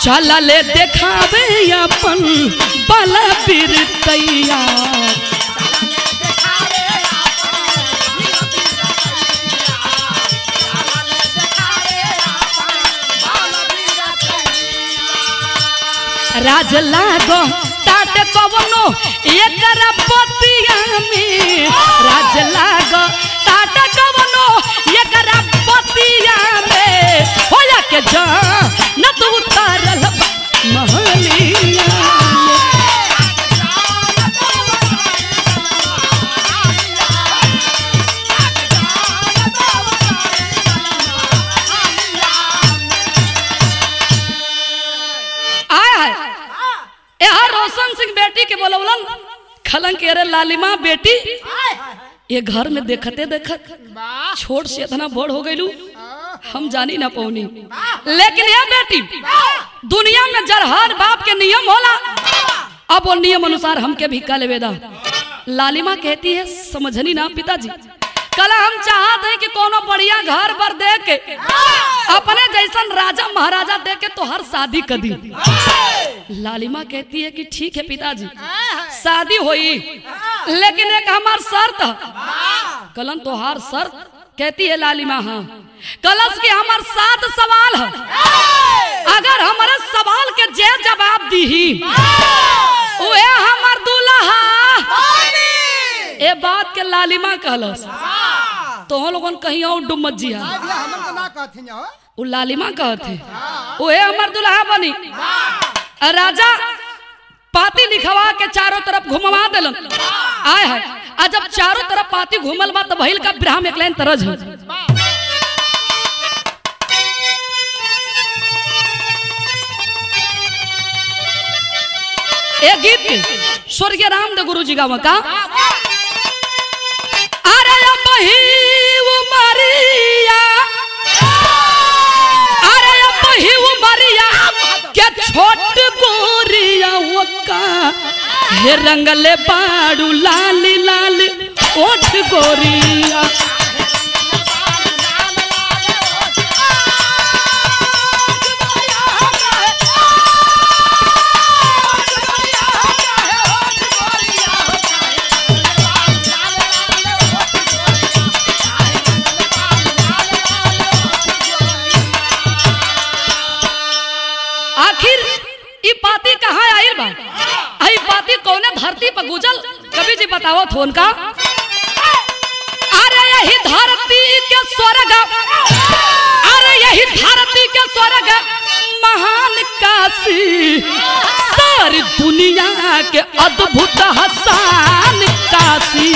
चल ले देखावे अपन, बल बिर तैया राज लागो टाट कवनो, एकरा पतिया में राज लागो टाट कवनो, एकरा पतिया में होया के जा अरे लालिमा बेटी? ये घर में देखते देखत छोट से इतना बड़ हो गई हम जानी ना पौनी। लेकिन ये बेटी दुनिया में जर हर बाप के नियम होला। अब वो नियम अनुसार हमके भी कल वेदा लालिमा कहती है समझनी ना पिताजी। कल हम चाहते हैं कि कोनो बढ़िया घर पर दे के अपने जैसन राजा महाराजा दे के तो हर शादी कर दी लालिमा कहती है कि ठीक है पिताजी शादी हुई लेकिन एक हमार शर्त कलन तोहार शर्त कहती है लालिमा हाँ। कलश के हमार सात सवाल है। अगर हमारे सवाल के जे जवाब दी ही उहे हमार दूल्हा। ए बात के लालिमा कहलस। तो हम लोगन कहीं और डूब मत जिया हो उ लालिमा कहते ओहे हमर दुल्हा बनी। आ राजा पाती लिखवा के चारों तरफ़ घुमवा देलन आय है आ जब चारों तरफ़ पाती घूमल बा तो भइल का ब्राह्म एक लाइन तरज है। एक गीत स्वर्गीय रामदेव गुरु जी गावा का? के छोट गोरिया वका हे रंगले बाड़ू लाली लाली ओठ गोरिया पाती कहाँ आइल बा आई पाती कौने धरती पर गुजल कभी जी बतावत हो उनका अरे यही धरती के स्वर्ग। अरे यही धरती के स्वर्ग। महान काशी। सारी दुनिया के अद्भुत हसान काशी।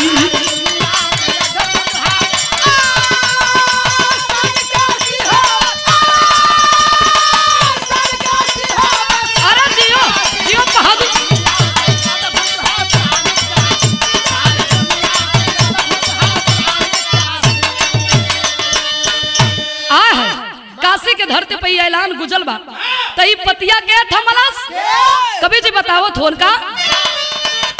पे ऐलान गुजल बा। तई पतिया के थमलस कभी जी बताओ थोन का?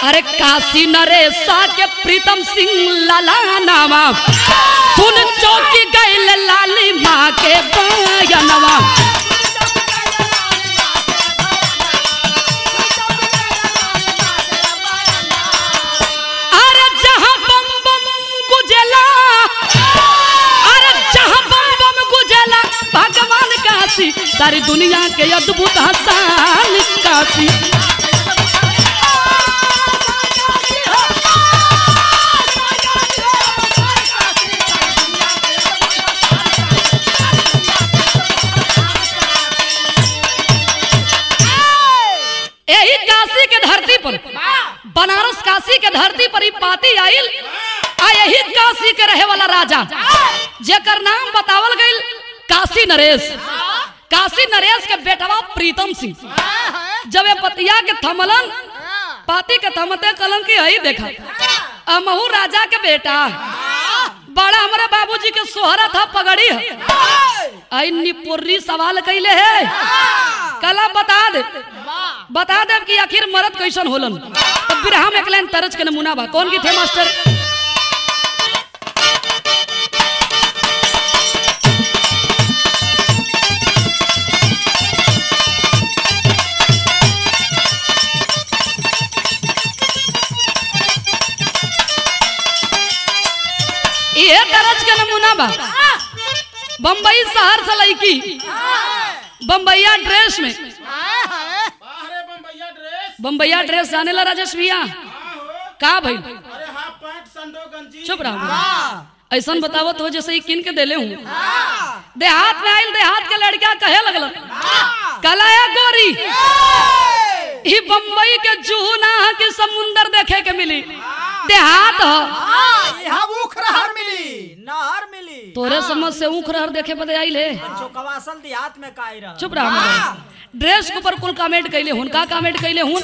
अरे काशी नरेशा के प्रीतम सिंह लाला नामा सुन चौकी गई लाली माँ के बयनवा काशी, सारी दुनिया के अद्भुत हसान काशी। बनारस काशी के धरती पर पाती आइल, आ यही काशी के रहे वाला राजा, जेकर नाम बतावल गइल, काशी नरेश। काशी नरेश के बेटवा प्रीतम सिंह। जब ये पतिया के थमलन, पाती के थमते कलन की हई देखा। अमहू राजा के बेटा। बड़ा हमारे बाबूजी के सोहरा था, पगड़ी आई निपुर्री सवाल कैले है। कला बता दे। बता दे कि आखिर मरद कैसन होलन। तो बिरहा में एक लाइन तरज के नमूना बा। कौन की थे, मास्टर? ये तरज के नमूना बा। बम्बई शहर से लड़की। बम्बैया ड्रेस में। बम्बैया ड्रेस जाने ला राजेश भैया। का भाई गंजी। चुप रहो। ऐसा बतावो तो जैसे ही किन के देले हूँ। देहात में आइल देहात के लड़का कहे लगल कलाया गोरी। ही बम्बई के जुहू ना है कि समुंदर देखे के मिली। देहात ह। यहाँ ऊख रहर मिली नहर मिली। तोरे समझ से ऊख रहर देखे बदे आइल है। चौकवासल देहात में काई रहा चुप रहा ड्रेस के ऊपर कुल कमेंट कैले हुन का कमेंट कैले हुन?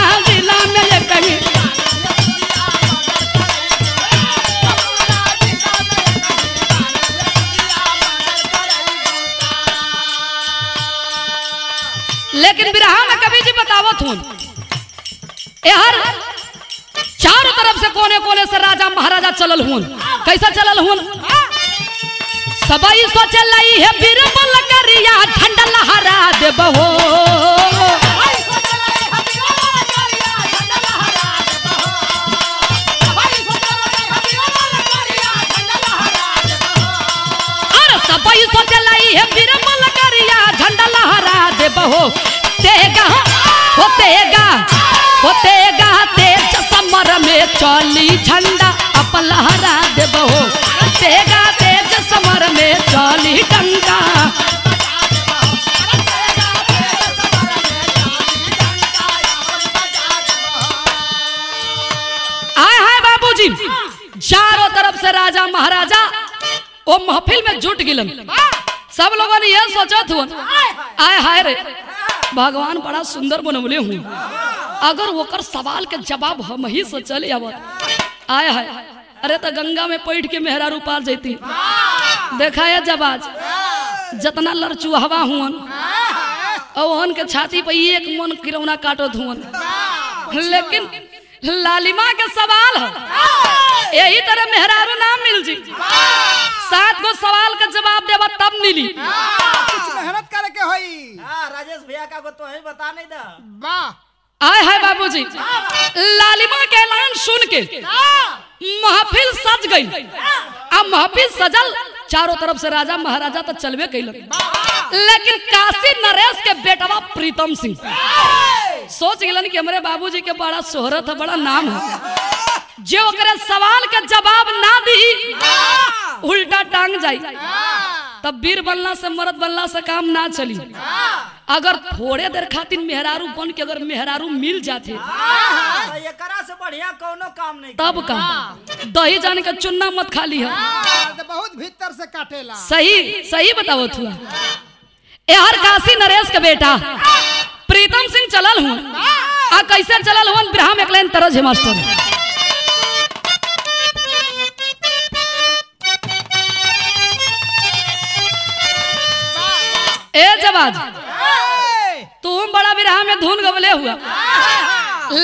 बिरहा में कभी जी बतावत हूँ। यार चारों तरफ़ से कोने कोने से राजा महाराजा चलल हुन। कैसा चलल हुन? सबई सोचल है बिरबल करिया झंडा लहरा देबहो सबई सोचल है बिरबल करिया झंडा लहरा देबहो तेगा हो तेगा हो तेगा तेज समर में चली झंडा अप लहरा देबहो तेगा तेज समर में चली डंका आए हाय बाबूजी। चारों तरफ़ से राजा महाराजा वो महफिल में जुट गिलन। सब लोगों ने यह सोचत हुआ आए हाय रे। भगवान बड़ा सुंदर बनौले हूँ। अगर ओकर सवाल के जवाब हम ही से चल अब आए हाय। अरे तो गंगा में पैठ के मेहरा रूपाल जैती देखा है आज? जितना लड़चुहवा हुआ ओहन के छाती पे एक मन किरौना काटत हुअन लेकिन लालिमा के सवाल है। यही तरह मेहरारू नाम मिल जी। सात गो सवाल का जवाब देवा तब मिली। कुछ मेहनत करे के होई। हाँ राजेश भैया का को तो है बता नहीं दा। वाह। आए है बाबूजी। लालिमा के ऐलान सुन के महफिल सज गई। अब महफिल सजल चारों तरफ़ से राजा महाराजा तो चलवे कैल लेकिन काशी नरेश के बेटवा प्रीतम सिंह। सोच गिलन कि हमारे बाबूजी के बड़ा शोहरत है बड़ा नाम है। जो ओकरे सवाल के जवाब ना दी उल्टा टांग जाई। तब वीर बनला से मर्द बनला से काम ना चली। अगर थोड़े देर खातिर मेहरारू बन के अगर मेहरारू मिल जाते तो से बढ़िया कोनो काम नहीं तब का दही जान का चुन्ना मत खाली है। हाँ, तो बहुत भीतर से काटेला। सही सही बताओ थुआ यार काशी नरेश के बेटा। प्रीतम सिंह चलल हूँ। आ कैसे चलल हूँ ब्राह्म एक लाइन तरज है मास्टर। ए जवाज ए, तुम बड़ा विरहा में धुन गवले हुआ।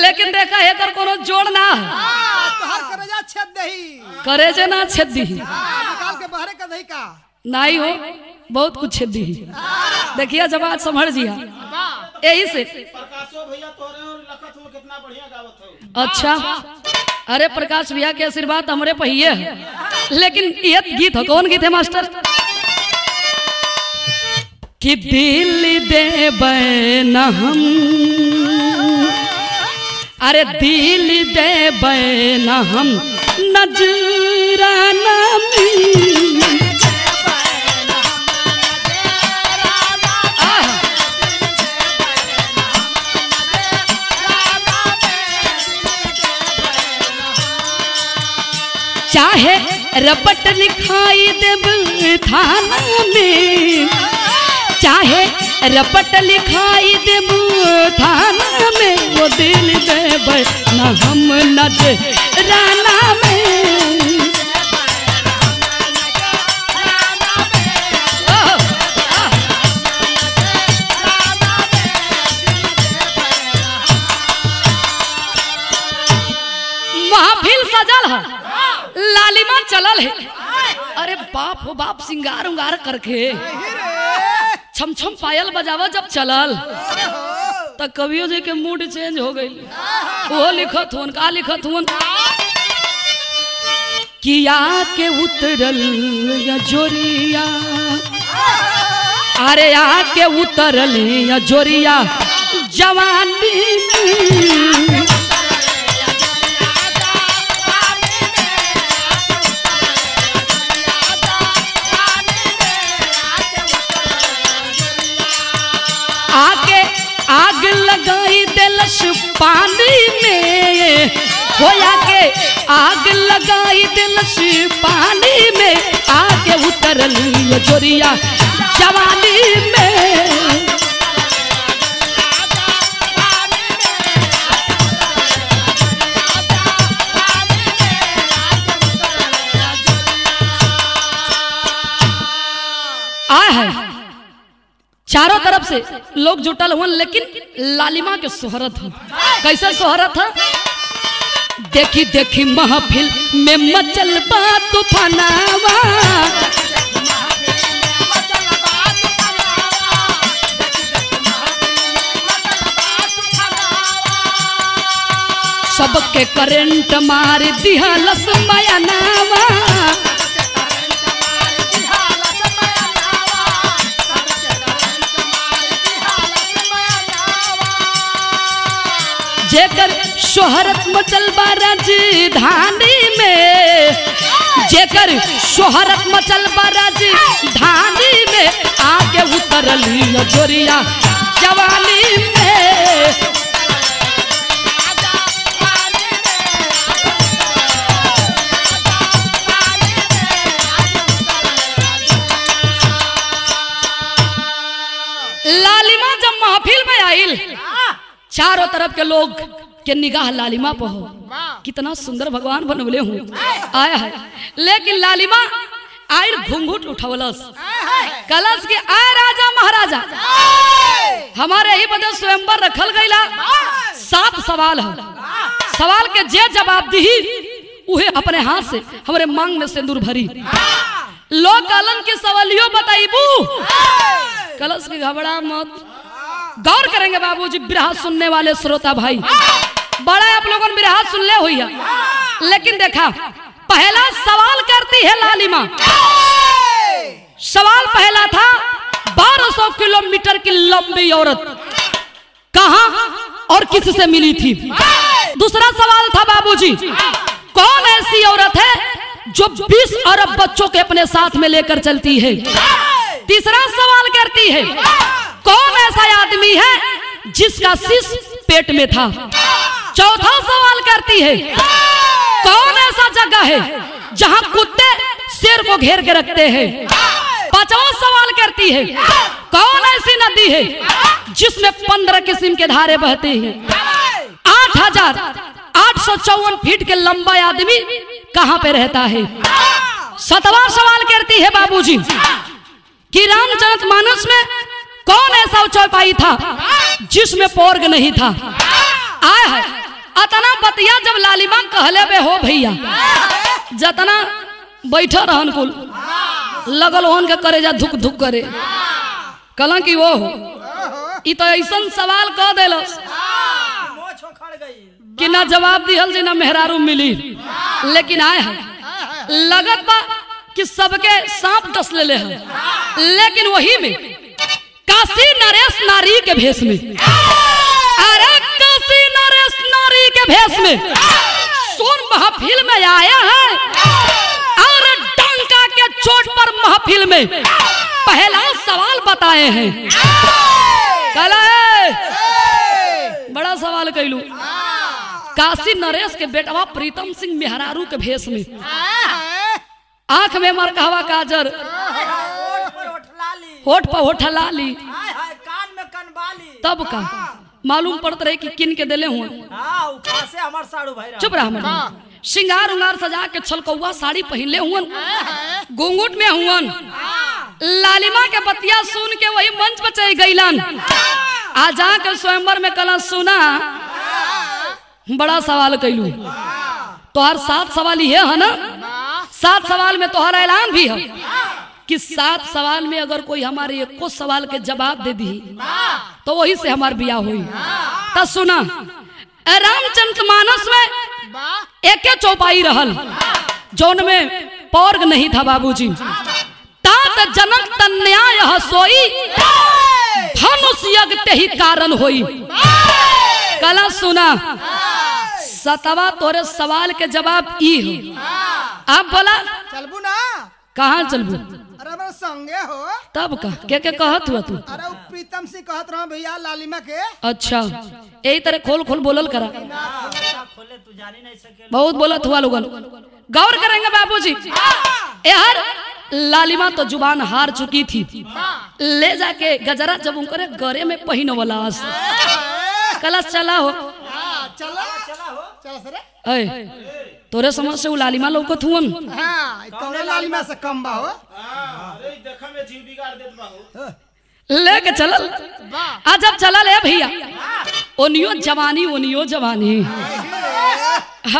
लेकिन देखा एकर कोनो जोड़ ना है। हाँ, तो छेद दही। करेजे ना छेदी हाँ, निकाल के बहरे का दही का। नाई हो बहुत कुछ छेदी देखिए जवाब समझ जिया। यही से। प्रकाशो भैया तोरे और लखत कितना बढ़िया गावत अच्छा। अरे प्रकाश भैया के आशीर्वाद हमरे पहिए है लेकिन ये गीत हो। कौन गीत है मास्टर? कि दिल दे बैन हम अरे दिल दे बैन हम नजराना में चाहे रपट लिखाई देव थाना में। चाहे रपट लिखाई देव थाना में, वो दिल देब न हम नज राना में। सजल है। लालिमा चलल है। अरे बाप हो बाप, सिंगार उंगार करके। छम छम पायल बजावा जब चलल। त कवियो जी के मूड चेंज हो गई। वो लिखत हुन का लिखत हुन किया के उतरल या जोरिया? अरे आके उतरल या जोरिया? जवानी दिलस पानी में। होया के आग लगाई दिलस पानी में। आगे उतरल जोरिया जवानी में। चारों तरफ़ से लोग जुटल हुआ लेकिन लालिमा के सोहरत है। कैसे सोहरत है? देखी देखी महफिल में मचल बा तूफानावा। सबके करंट मार दिहलस मयनावा जेकर शोहरत मचल बा राजधानी में, जेकर शोहरत मचल बा राजधानी में, आगे उतरली जोरिया जवानी में। चारों तरफ़ के लोग के निगाह लालिमा पर हो। कितना सुंदर भगवान बनवले हूँ। आया है। लेकिन लालिमा आयर घुंघुट उठवलस। कलश के आय राजा महाराजा। हमारे ही बदल स्वयंवर रखल गईला। सात सवाल है। सवाल के जे जवाब दी उहे अपने हाथ से हमारे मांग में सिंदूर भरी। लोग कलन के सवालियों बताइबू। कलश की घबरा मत। गौर करेंगे बाबूजी, बिरहा सुनने वाले श्रोता भाई। बड़ा आप लोगों ने बिरहा सुन ले हुई है। लेकिन देखा, पहला सवाल करती है लालिमा सवाल पहला था 1200 किलोमीटर की लंबी औरत कहा और किससे मिली थी? दूसरा सवाल था बाबूजी, कौन ऐसी औरत है जो 20 अरब बच्चों के अपने साथ में लेकर चलती है? तीसरा सवाल करती है कौन ऐसा आदमी है जिसका शीश पेट में था? चौथा सवाल करती है, कौन ऐसा जगह है जहाँ कुत्ते शेर को घेर के रखते हैं? पांचवा सवाल करती है, कौन ऐसी नदी है जिसमें पंद्रह किस्म के धारे बहते हैं? आठ हज़ार आठ सौ चौवन फीट के लंबा आदमी कहाँ पे रहता है? सतवा सवाल करती है बाबूजी कि रामचरित मानस में कौन ऐसा चौपाई था जिसमें पोर्ग नहीं था? आय है अतना बतिया जब लालिमा कहले बे हो भैया। जतना बैठा रहन कुल। लगल होन के करे जा धुक धुक करे। कल की वो हो तो ऐसा सवाल कह गई कि ना जवाब दिहल जी ना मेहरारू मिली। लेकिन आए हैं लगत बा कि सबके सांप डस ले हैं। लेकिन वही में काशी नरेश नारी के भेष में। अरे काशी नरेश नारी के भेष में। सोन महफिल में आया है। और डंका के चोट पर महफिल में पहला सवाल बताए हैं। बड़ा सवाल कैलू काशी नरेश के बेटवा प्रीतम सिंह मेहरारू के भेष में। आँख में मर कहवा काजर। ली होठ पर होठ ली हाय हाय कान में कनबाली तब का? मालूम पड़त रहे कि किन के दिले हुआ हाँ हमार चुप रहा मैडम श्रृंगार उंगार सजा के छलकौआ साड़ी पहनले हुवन घूंघट में हुवन लालिमा के बतिया सुन के वही मंच पर चल गईलन आ जाकर स्वयंवर में कल सुना। बड़ा सवाल कैलू तोहर सात सवाल ये है ना? सात सवाल में तोहरा ऐलान भी है। कि सात सवाल में अगर कोई हमारे एको सवाल के जवाब दे दी तो वही से हमार बिया हुई। तो सुना रामचंद्र मानस में एके चौपाई रहल जौन में पौर्ग नहीं था बाबूजी। तात जनक तन्याय सोई धनुष यज्ञ ते ही कारण होई। कला सुना सतवा तोरे सवाल के जवाब ई हो। आप बोला चलबू ना। कहाँ चलबू? अरे हमारे संगे हो। तब का? के के कहत हुआ तू? अरे प्रीतम सिंह कहत रहा भैया लालिमा के। अच्छा। यही तरह खोल खोल बोलल करा। खोले तू जानी नहीं सके बहुत बोलत हुआ लोगन। गौर करेंगे बाबूजी। यार लालिमा तो ज़ुबान हार चुकी थी। ले जाके गजरा जब उनकरे गरे में पहिन वाला कलश चला हो। हाँ चला। चला हो। चल सरे तोरे समझ से उ लालिमा लौकत हुवन हाँ कौन लालिमा से कम बा हो। अरे देखा में जीव बिगाड़ देत बाहू लेके चलल आ जब चलल है भैया। ओनियो जवानी ओनियो जवानी।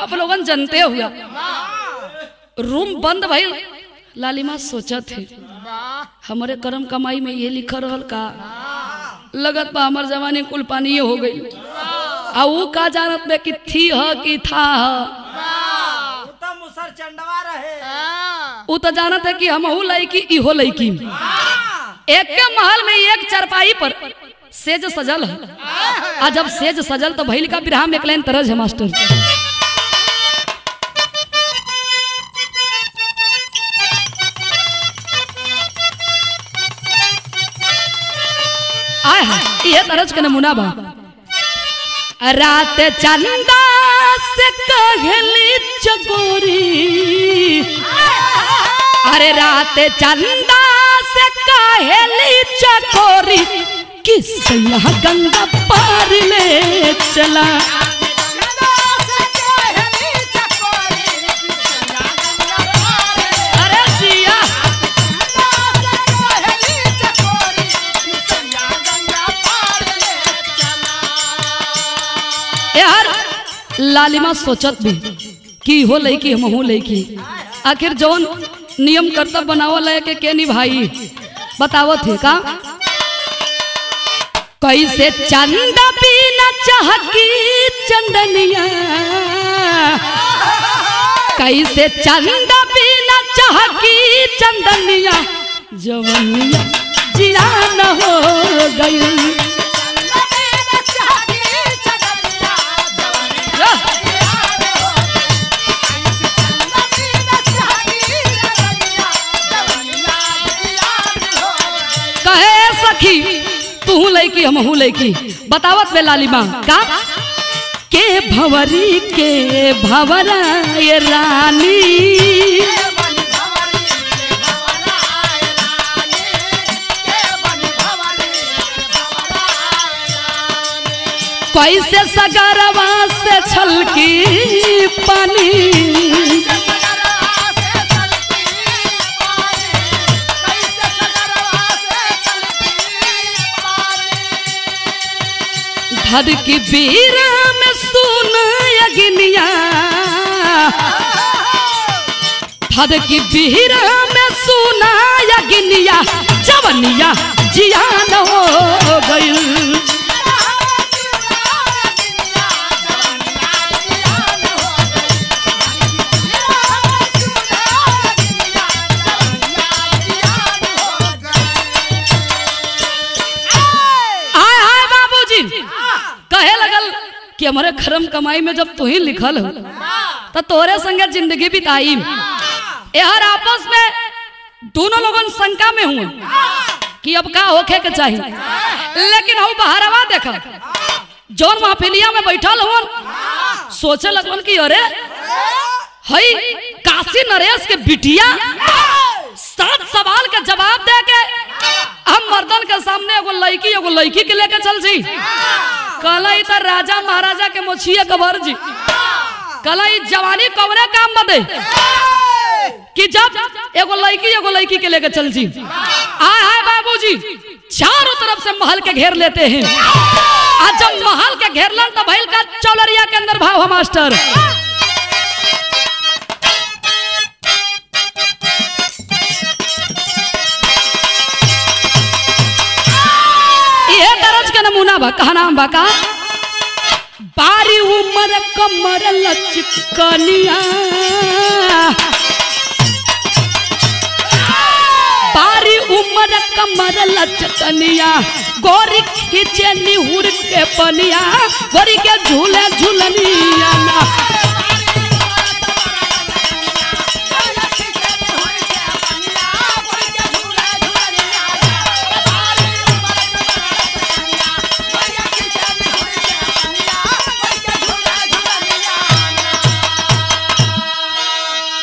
आप लोगन जनते हुआ रूम बंद भइल। लालिमा सोचत है हमारे कर्म कमाई में ये लिखा रहल का? लगत बा हमर जवानी कुल पानी हो गई आ ऊ का जानत बे कि थी ह कि था ह? तू तो चंडवा रहे। ऊ तो जानत है कि हमहू लड़की इहो लड़की एक के महल में एक चरपाई पर सेज सजल है। आ जब सेज सजल तो भैल का बिरहा में एक लाइन तरज है मास्टर। आय है ये तरज के नमूना बा। रात चंदा से कहली चकोरी। अरे रात चंदा से कहली चकोरी। किस गंगा पार ले चला? यार लालिमा सोचत भी कि हो लईकी हमहू लईकी आखिर जौन नियम कर्तव्य बनावल है के के निभाई? बतावत है का? कैसे चंदा पीना चहकी चंदनिया? कैसे चंदा पीना चहकी चंदनिया? जवनिया जियान हो गई। सखी तू लैकी हमहू लैकी बतावत बे माँ, का? के भवरी, के भवरा ये रानी। कैसे सगरवा से छलकी पानी? धर की बीरा में सुन अग्निया। हर की बीरा में सुना अग्निया। जवनिया जियान हो गई। हमारे खरम कमाई में जब तू ही लिखल हो तो तोरे संगे ज़िंदगी बिताई यार आपस में दोनों लोगन शंका में हुए कि अब का होखे के चाहिए लेकिन हम बहरवा देखा, जौन महफिलिया में बैठल हुन सोचे लगन कि अरे हई काशी नरेश के बिटिया, सात सवाल का जवाब दे के हम मर्दन के सामने एगो लड़की एगो लड़की के लेके चल जी। कहला तो राजा महाराजा के मोछिया कबर जी कहला जवानी कवरे काम बदे कि जब एगो लड़की एगो लड़की के लेके चल जी आ हाय बाबूजी, चारों तरफ़ से महल के घेर लेते हैं। आज जब महल के घेरलन तो भइल का चौलरिया के अंदर भाव मास्टर। दरज के नमूना बा कहा नाम बका। बारी उमर कमर लचकनिया बारी उमर कमर लचकनिया गोरी खींचे निहुर के पनिया गोरी के झूले झूलनिया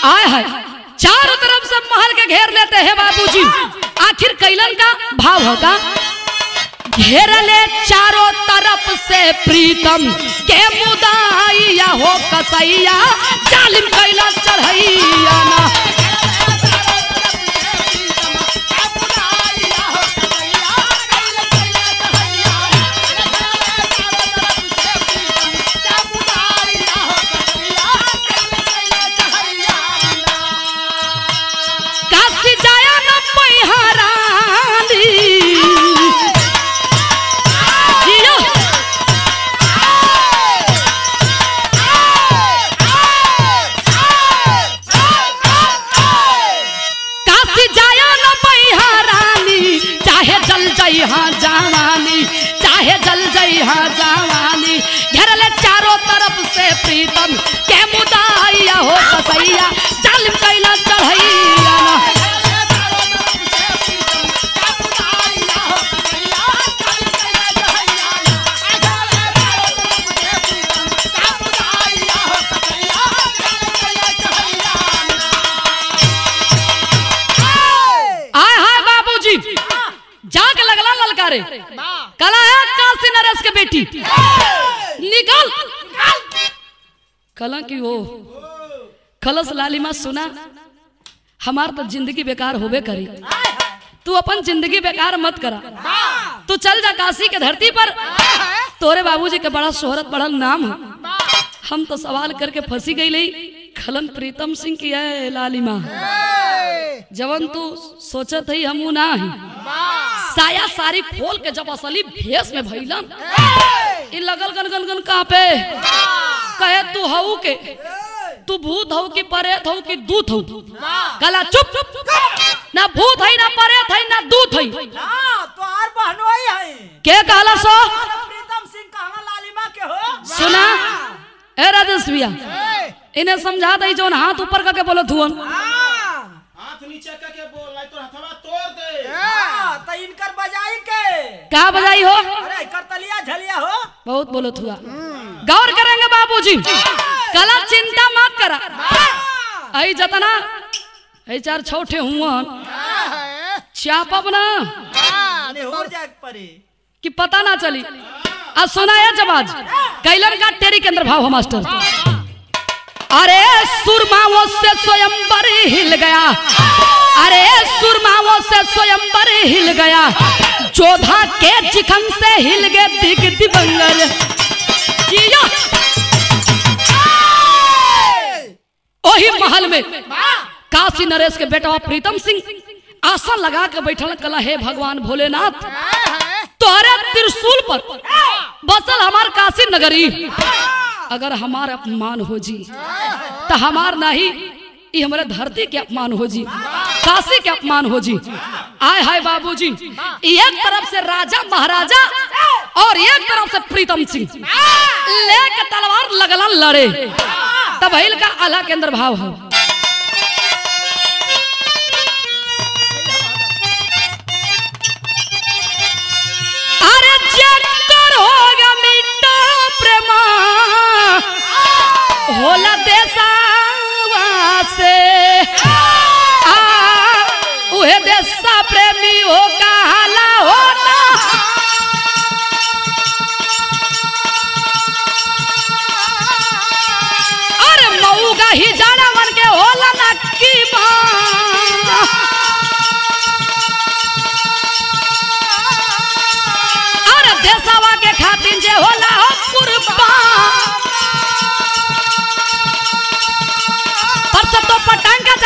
आय है। चारों तरफ़ से महल के घेर लेते हैं बाबूजी। आखिर कैलन का भाव होगा? घेर ले चारों तरफ़ से प्रीतम। के मुदाइया हो कसैया। जालिम कैला चढ़ैया ना। मुदाइया हो कसैया जालिम कैला चढ़ैया जाके लगला ललकारे। कला है काशी नरेश के बेटी। निकल। कला की हो। खलस लालिमा सुना। हमार तो ज़िंदगी बेकार होबे करी। तू अपन ज़िंदगी बेकार मत करा। तू चल जा काशी के धरती पर। तोरे बाबूजी के बड़ा शोहरत बढ़ल नाम है। हम तो सवाल करके फंसी गई ली खलन प्रीतम सिंह की है लालिमा जवन तू सोचत ही हमू ना ही साया सारी खोल के जब असली भेष में भइलन इ लगल गन गन गन कहाँ पे? कहे तू हऊ के। तू भूत हो कि परेत हो कि दूत हो? गला चुप। चुप ना भूत है ना परेत है ना दूत है। ना तो आर बहनोई है। के कहला सो? अरे प्रीतम सिंह कहाँ लालिमा के हो? सुना। ए राजेश भैया इन्हें समझा दई जोन हाथ ऊपर करके बोलो हुअन हाँ। हाथ नीचे करके बोल नहीं तो हथवा तोड़ दे। हाँ, तो इनकर बजाई के। का बजाई हो? अरे करतलिया झलिया हो। बहुत बोलत हुआ। गौर करेंगे बाबूजी। कला चिंता मत करा। आई जतना आई चार छोटे हुअन चापब ना नेहुर जाए परी। कि पता ना चली। अब सुना है जवाज कैलन का टेरी के अंदर भाव हो मास्टर। अरे सुरमाओं से स्वयंवर हिल गया। अरे सुरमाओं से स्वयंवर हिल गया। जोधा के चिकन से हिल गए दिग दिबंगर जिया ओही महल में काशी नरेश के बेटा प्रीतम सिंह आसन लगा के बैठल कला हे भगवान भोलेनाथ तोहरे त्रिशूल पर बसल हमार काशी नगरी। अगर हमार अपमान हो जी तो हमार नहीं ये हमारे धरती के अपमान हो जी, काशी के अपमान हो जी। आय हाय बाबूजी, एक तरफ़ से राजा महाराजा और एक तरफ़ से प्रीतम सिंह। लेके तलवार लगलन लड़े, तब का आला के अंदर भाव हो। होला देसावा से आ उहे देसा प्रेमी हो कहाला होला अरे मऊगा ही जाना मन के होला ना की माँ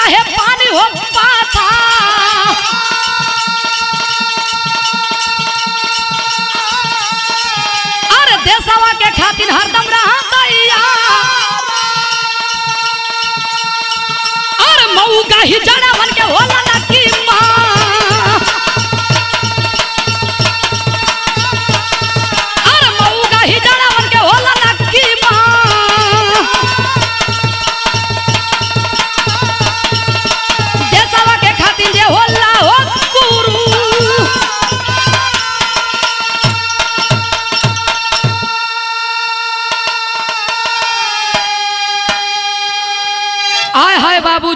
चाहे पानी हो पाता। अरे देशवा के खातिर हरदम रहा मऊ का ही के होला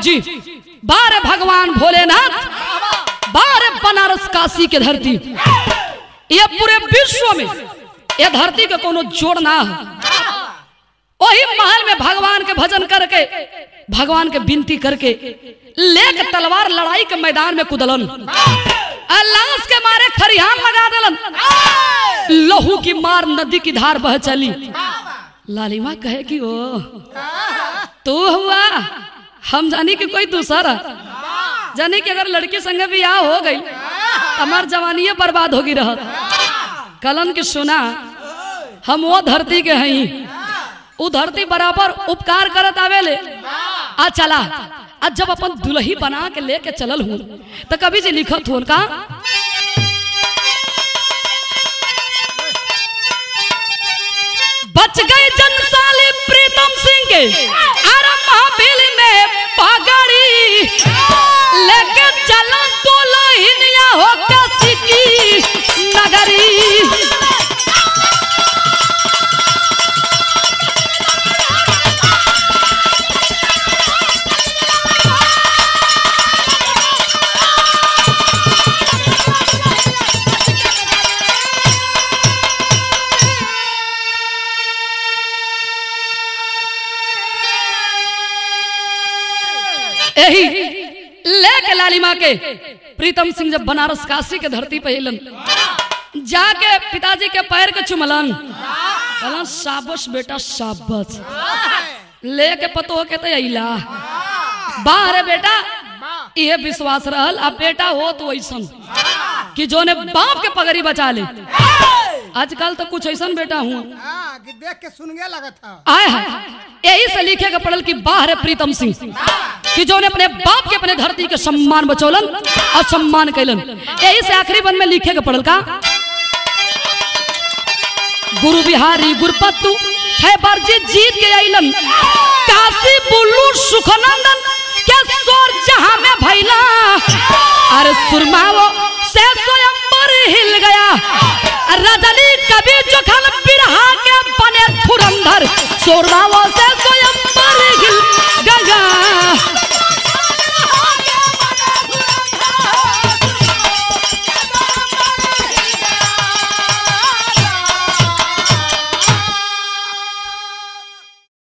बाबूजी बारे भगवान भोलेनाथ, बारे बनारस काशी के धरती। ये पूरे विश्व में ये धरती के कोनो जोड़ ना है। वही महल में भगवान के भजन करके, भगवान के विनती करके, लेक तलवार लड़ाई के मैदान में कुदलन। लाश के मारे खरिहान लगा दलन। लहू की मार नदी की धार बह चली। लालिमा कहे कि, ओ, तू हुआ हम जानी कि कोई दूसरा। जानी कि अगर लड़की संग बियाह हो गई, हमार जवानी बर्बाद होगी रह कलन की सुना, हम वो धरती के हई उ धरती बराबर उपकार करत आवेले आ चला। आ जब अपन दुल्ही बना के लेके चलल हूँ तो कभी जी लिखत हूँ का बच गई जनसाली प्रीतम सिंह के। आराम लेके चला दुल्हनिया हो काशी नगरी? लेके लालिमा के, प्रीतम सिंह जब बनारस काशी के धरती पे हिलन, जाके पिताजी के पैर के चुमलन कहला साबस बेटा साबस लेके पतो के तो अला बाहर बेटा ये विश्वास रहल अब बेटा हो तो ऐसन कि जो ने बाप के पगड़ी बचा ले। आजकल तो कुछ ऐसा बेटा हूँ। हाँ देख के सुन गया लगा था आए है यही से लिखे के पड़ल कि बाहर प्रीतम सिंह कि जो ने अपने बाप के अपने धरती के सम्मान बचौलन और सम्मान कैलन यही से आखिरी बन में लिखे के पड़ल का गुरु बिहारी गुरपत्तु छह बार जीत जीत के अइलन। काशी बुल्लू सुखनंदन के सोर जहाँ में भैला? अरे सुरमाओ से स्वयंवर हिल गया। रजनी कभी जोखल बिरहा के बने धुरंधर। सुरमाओ से स्वयंवर हिल गया।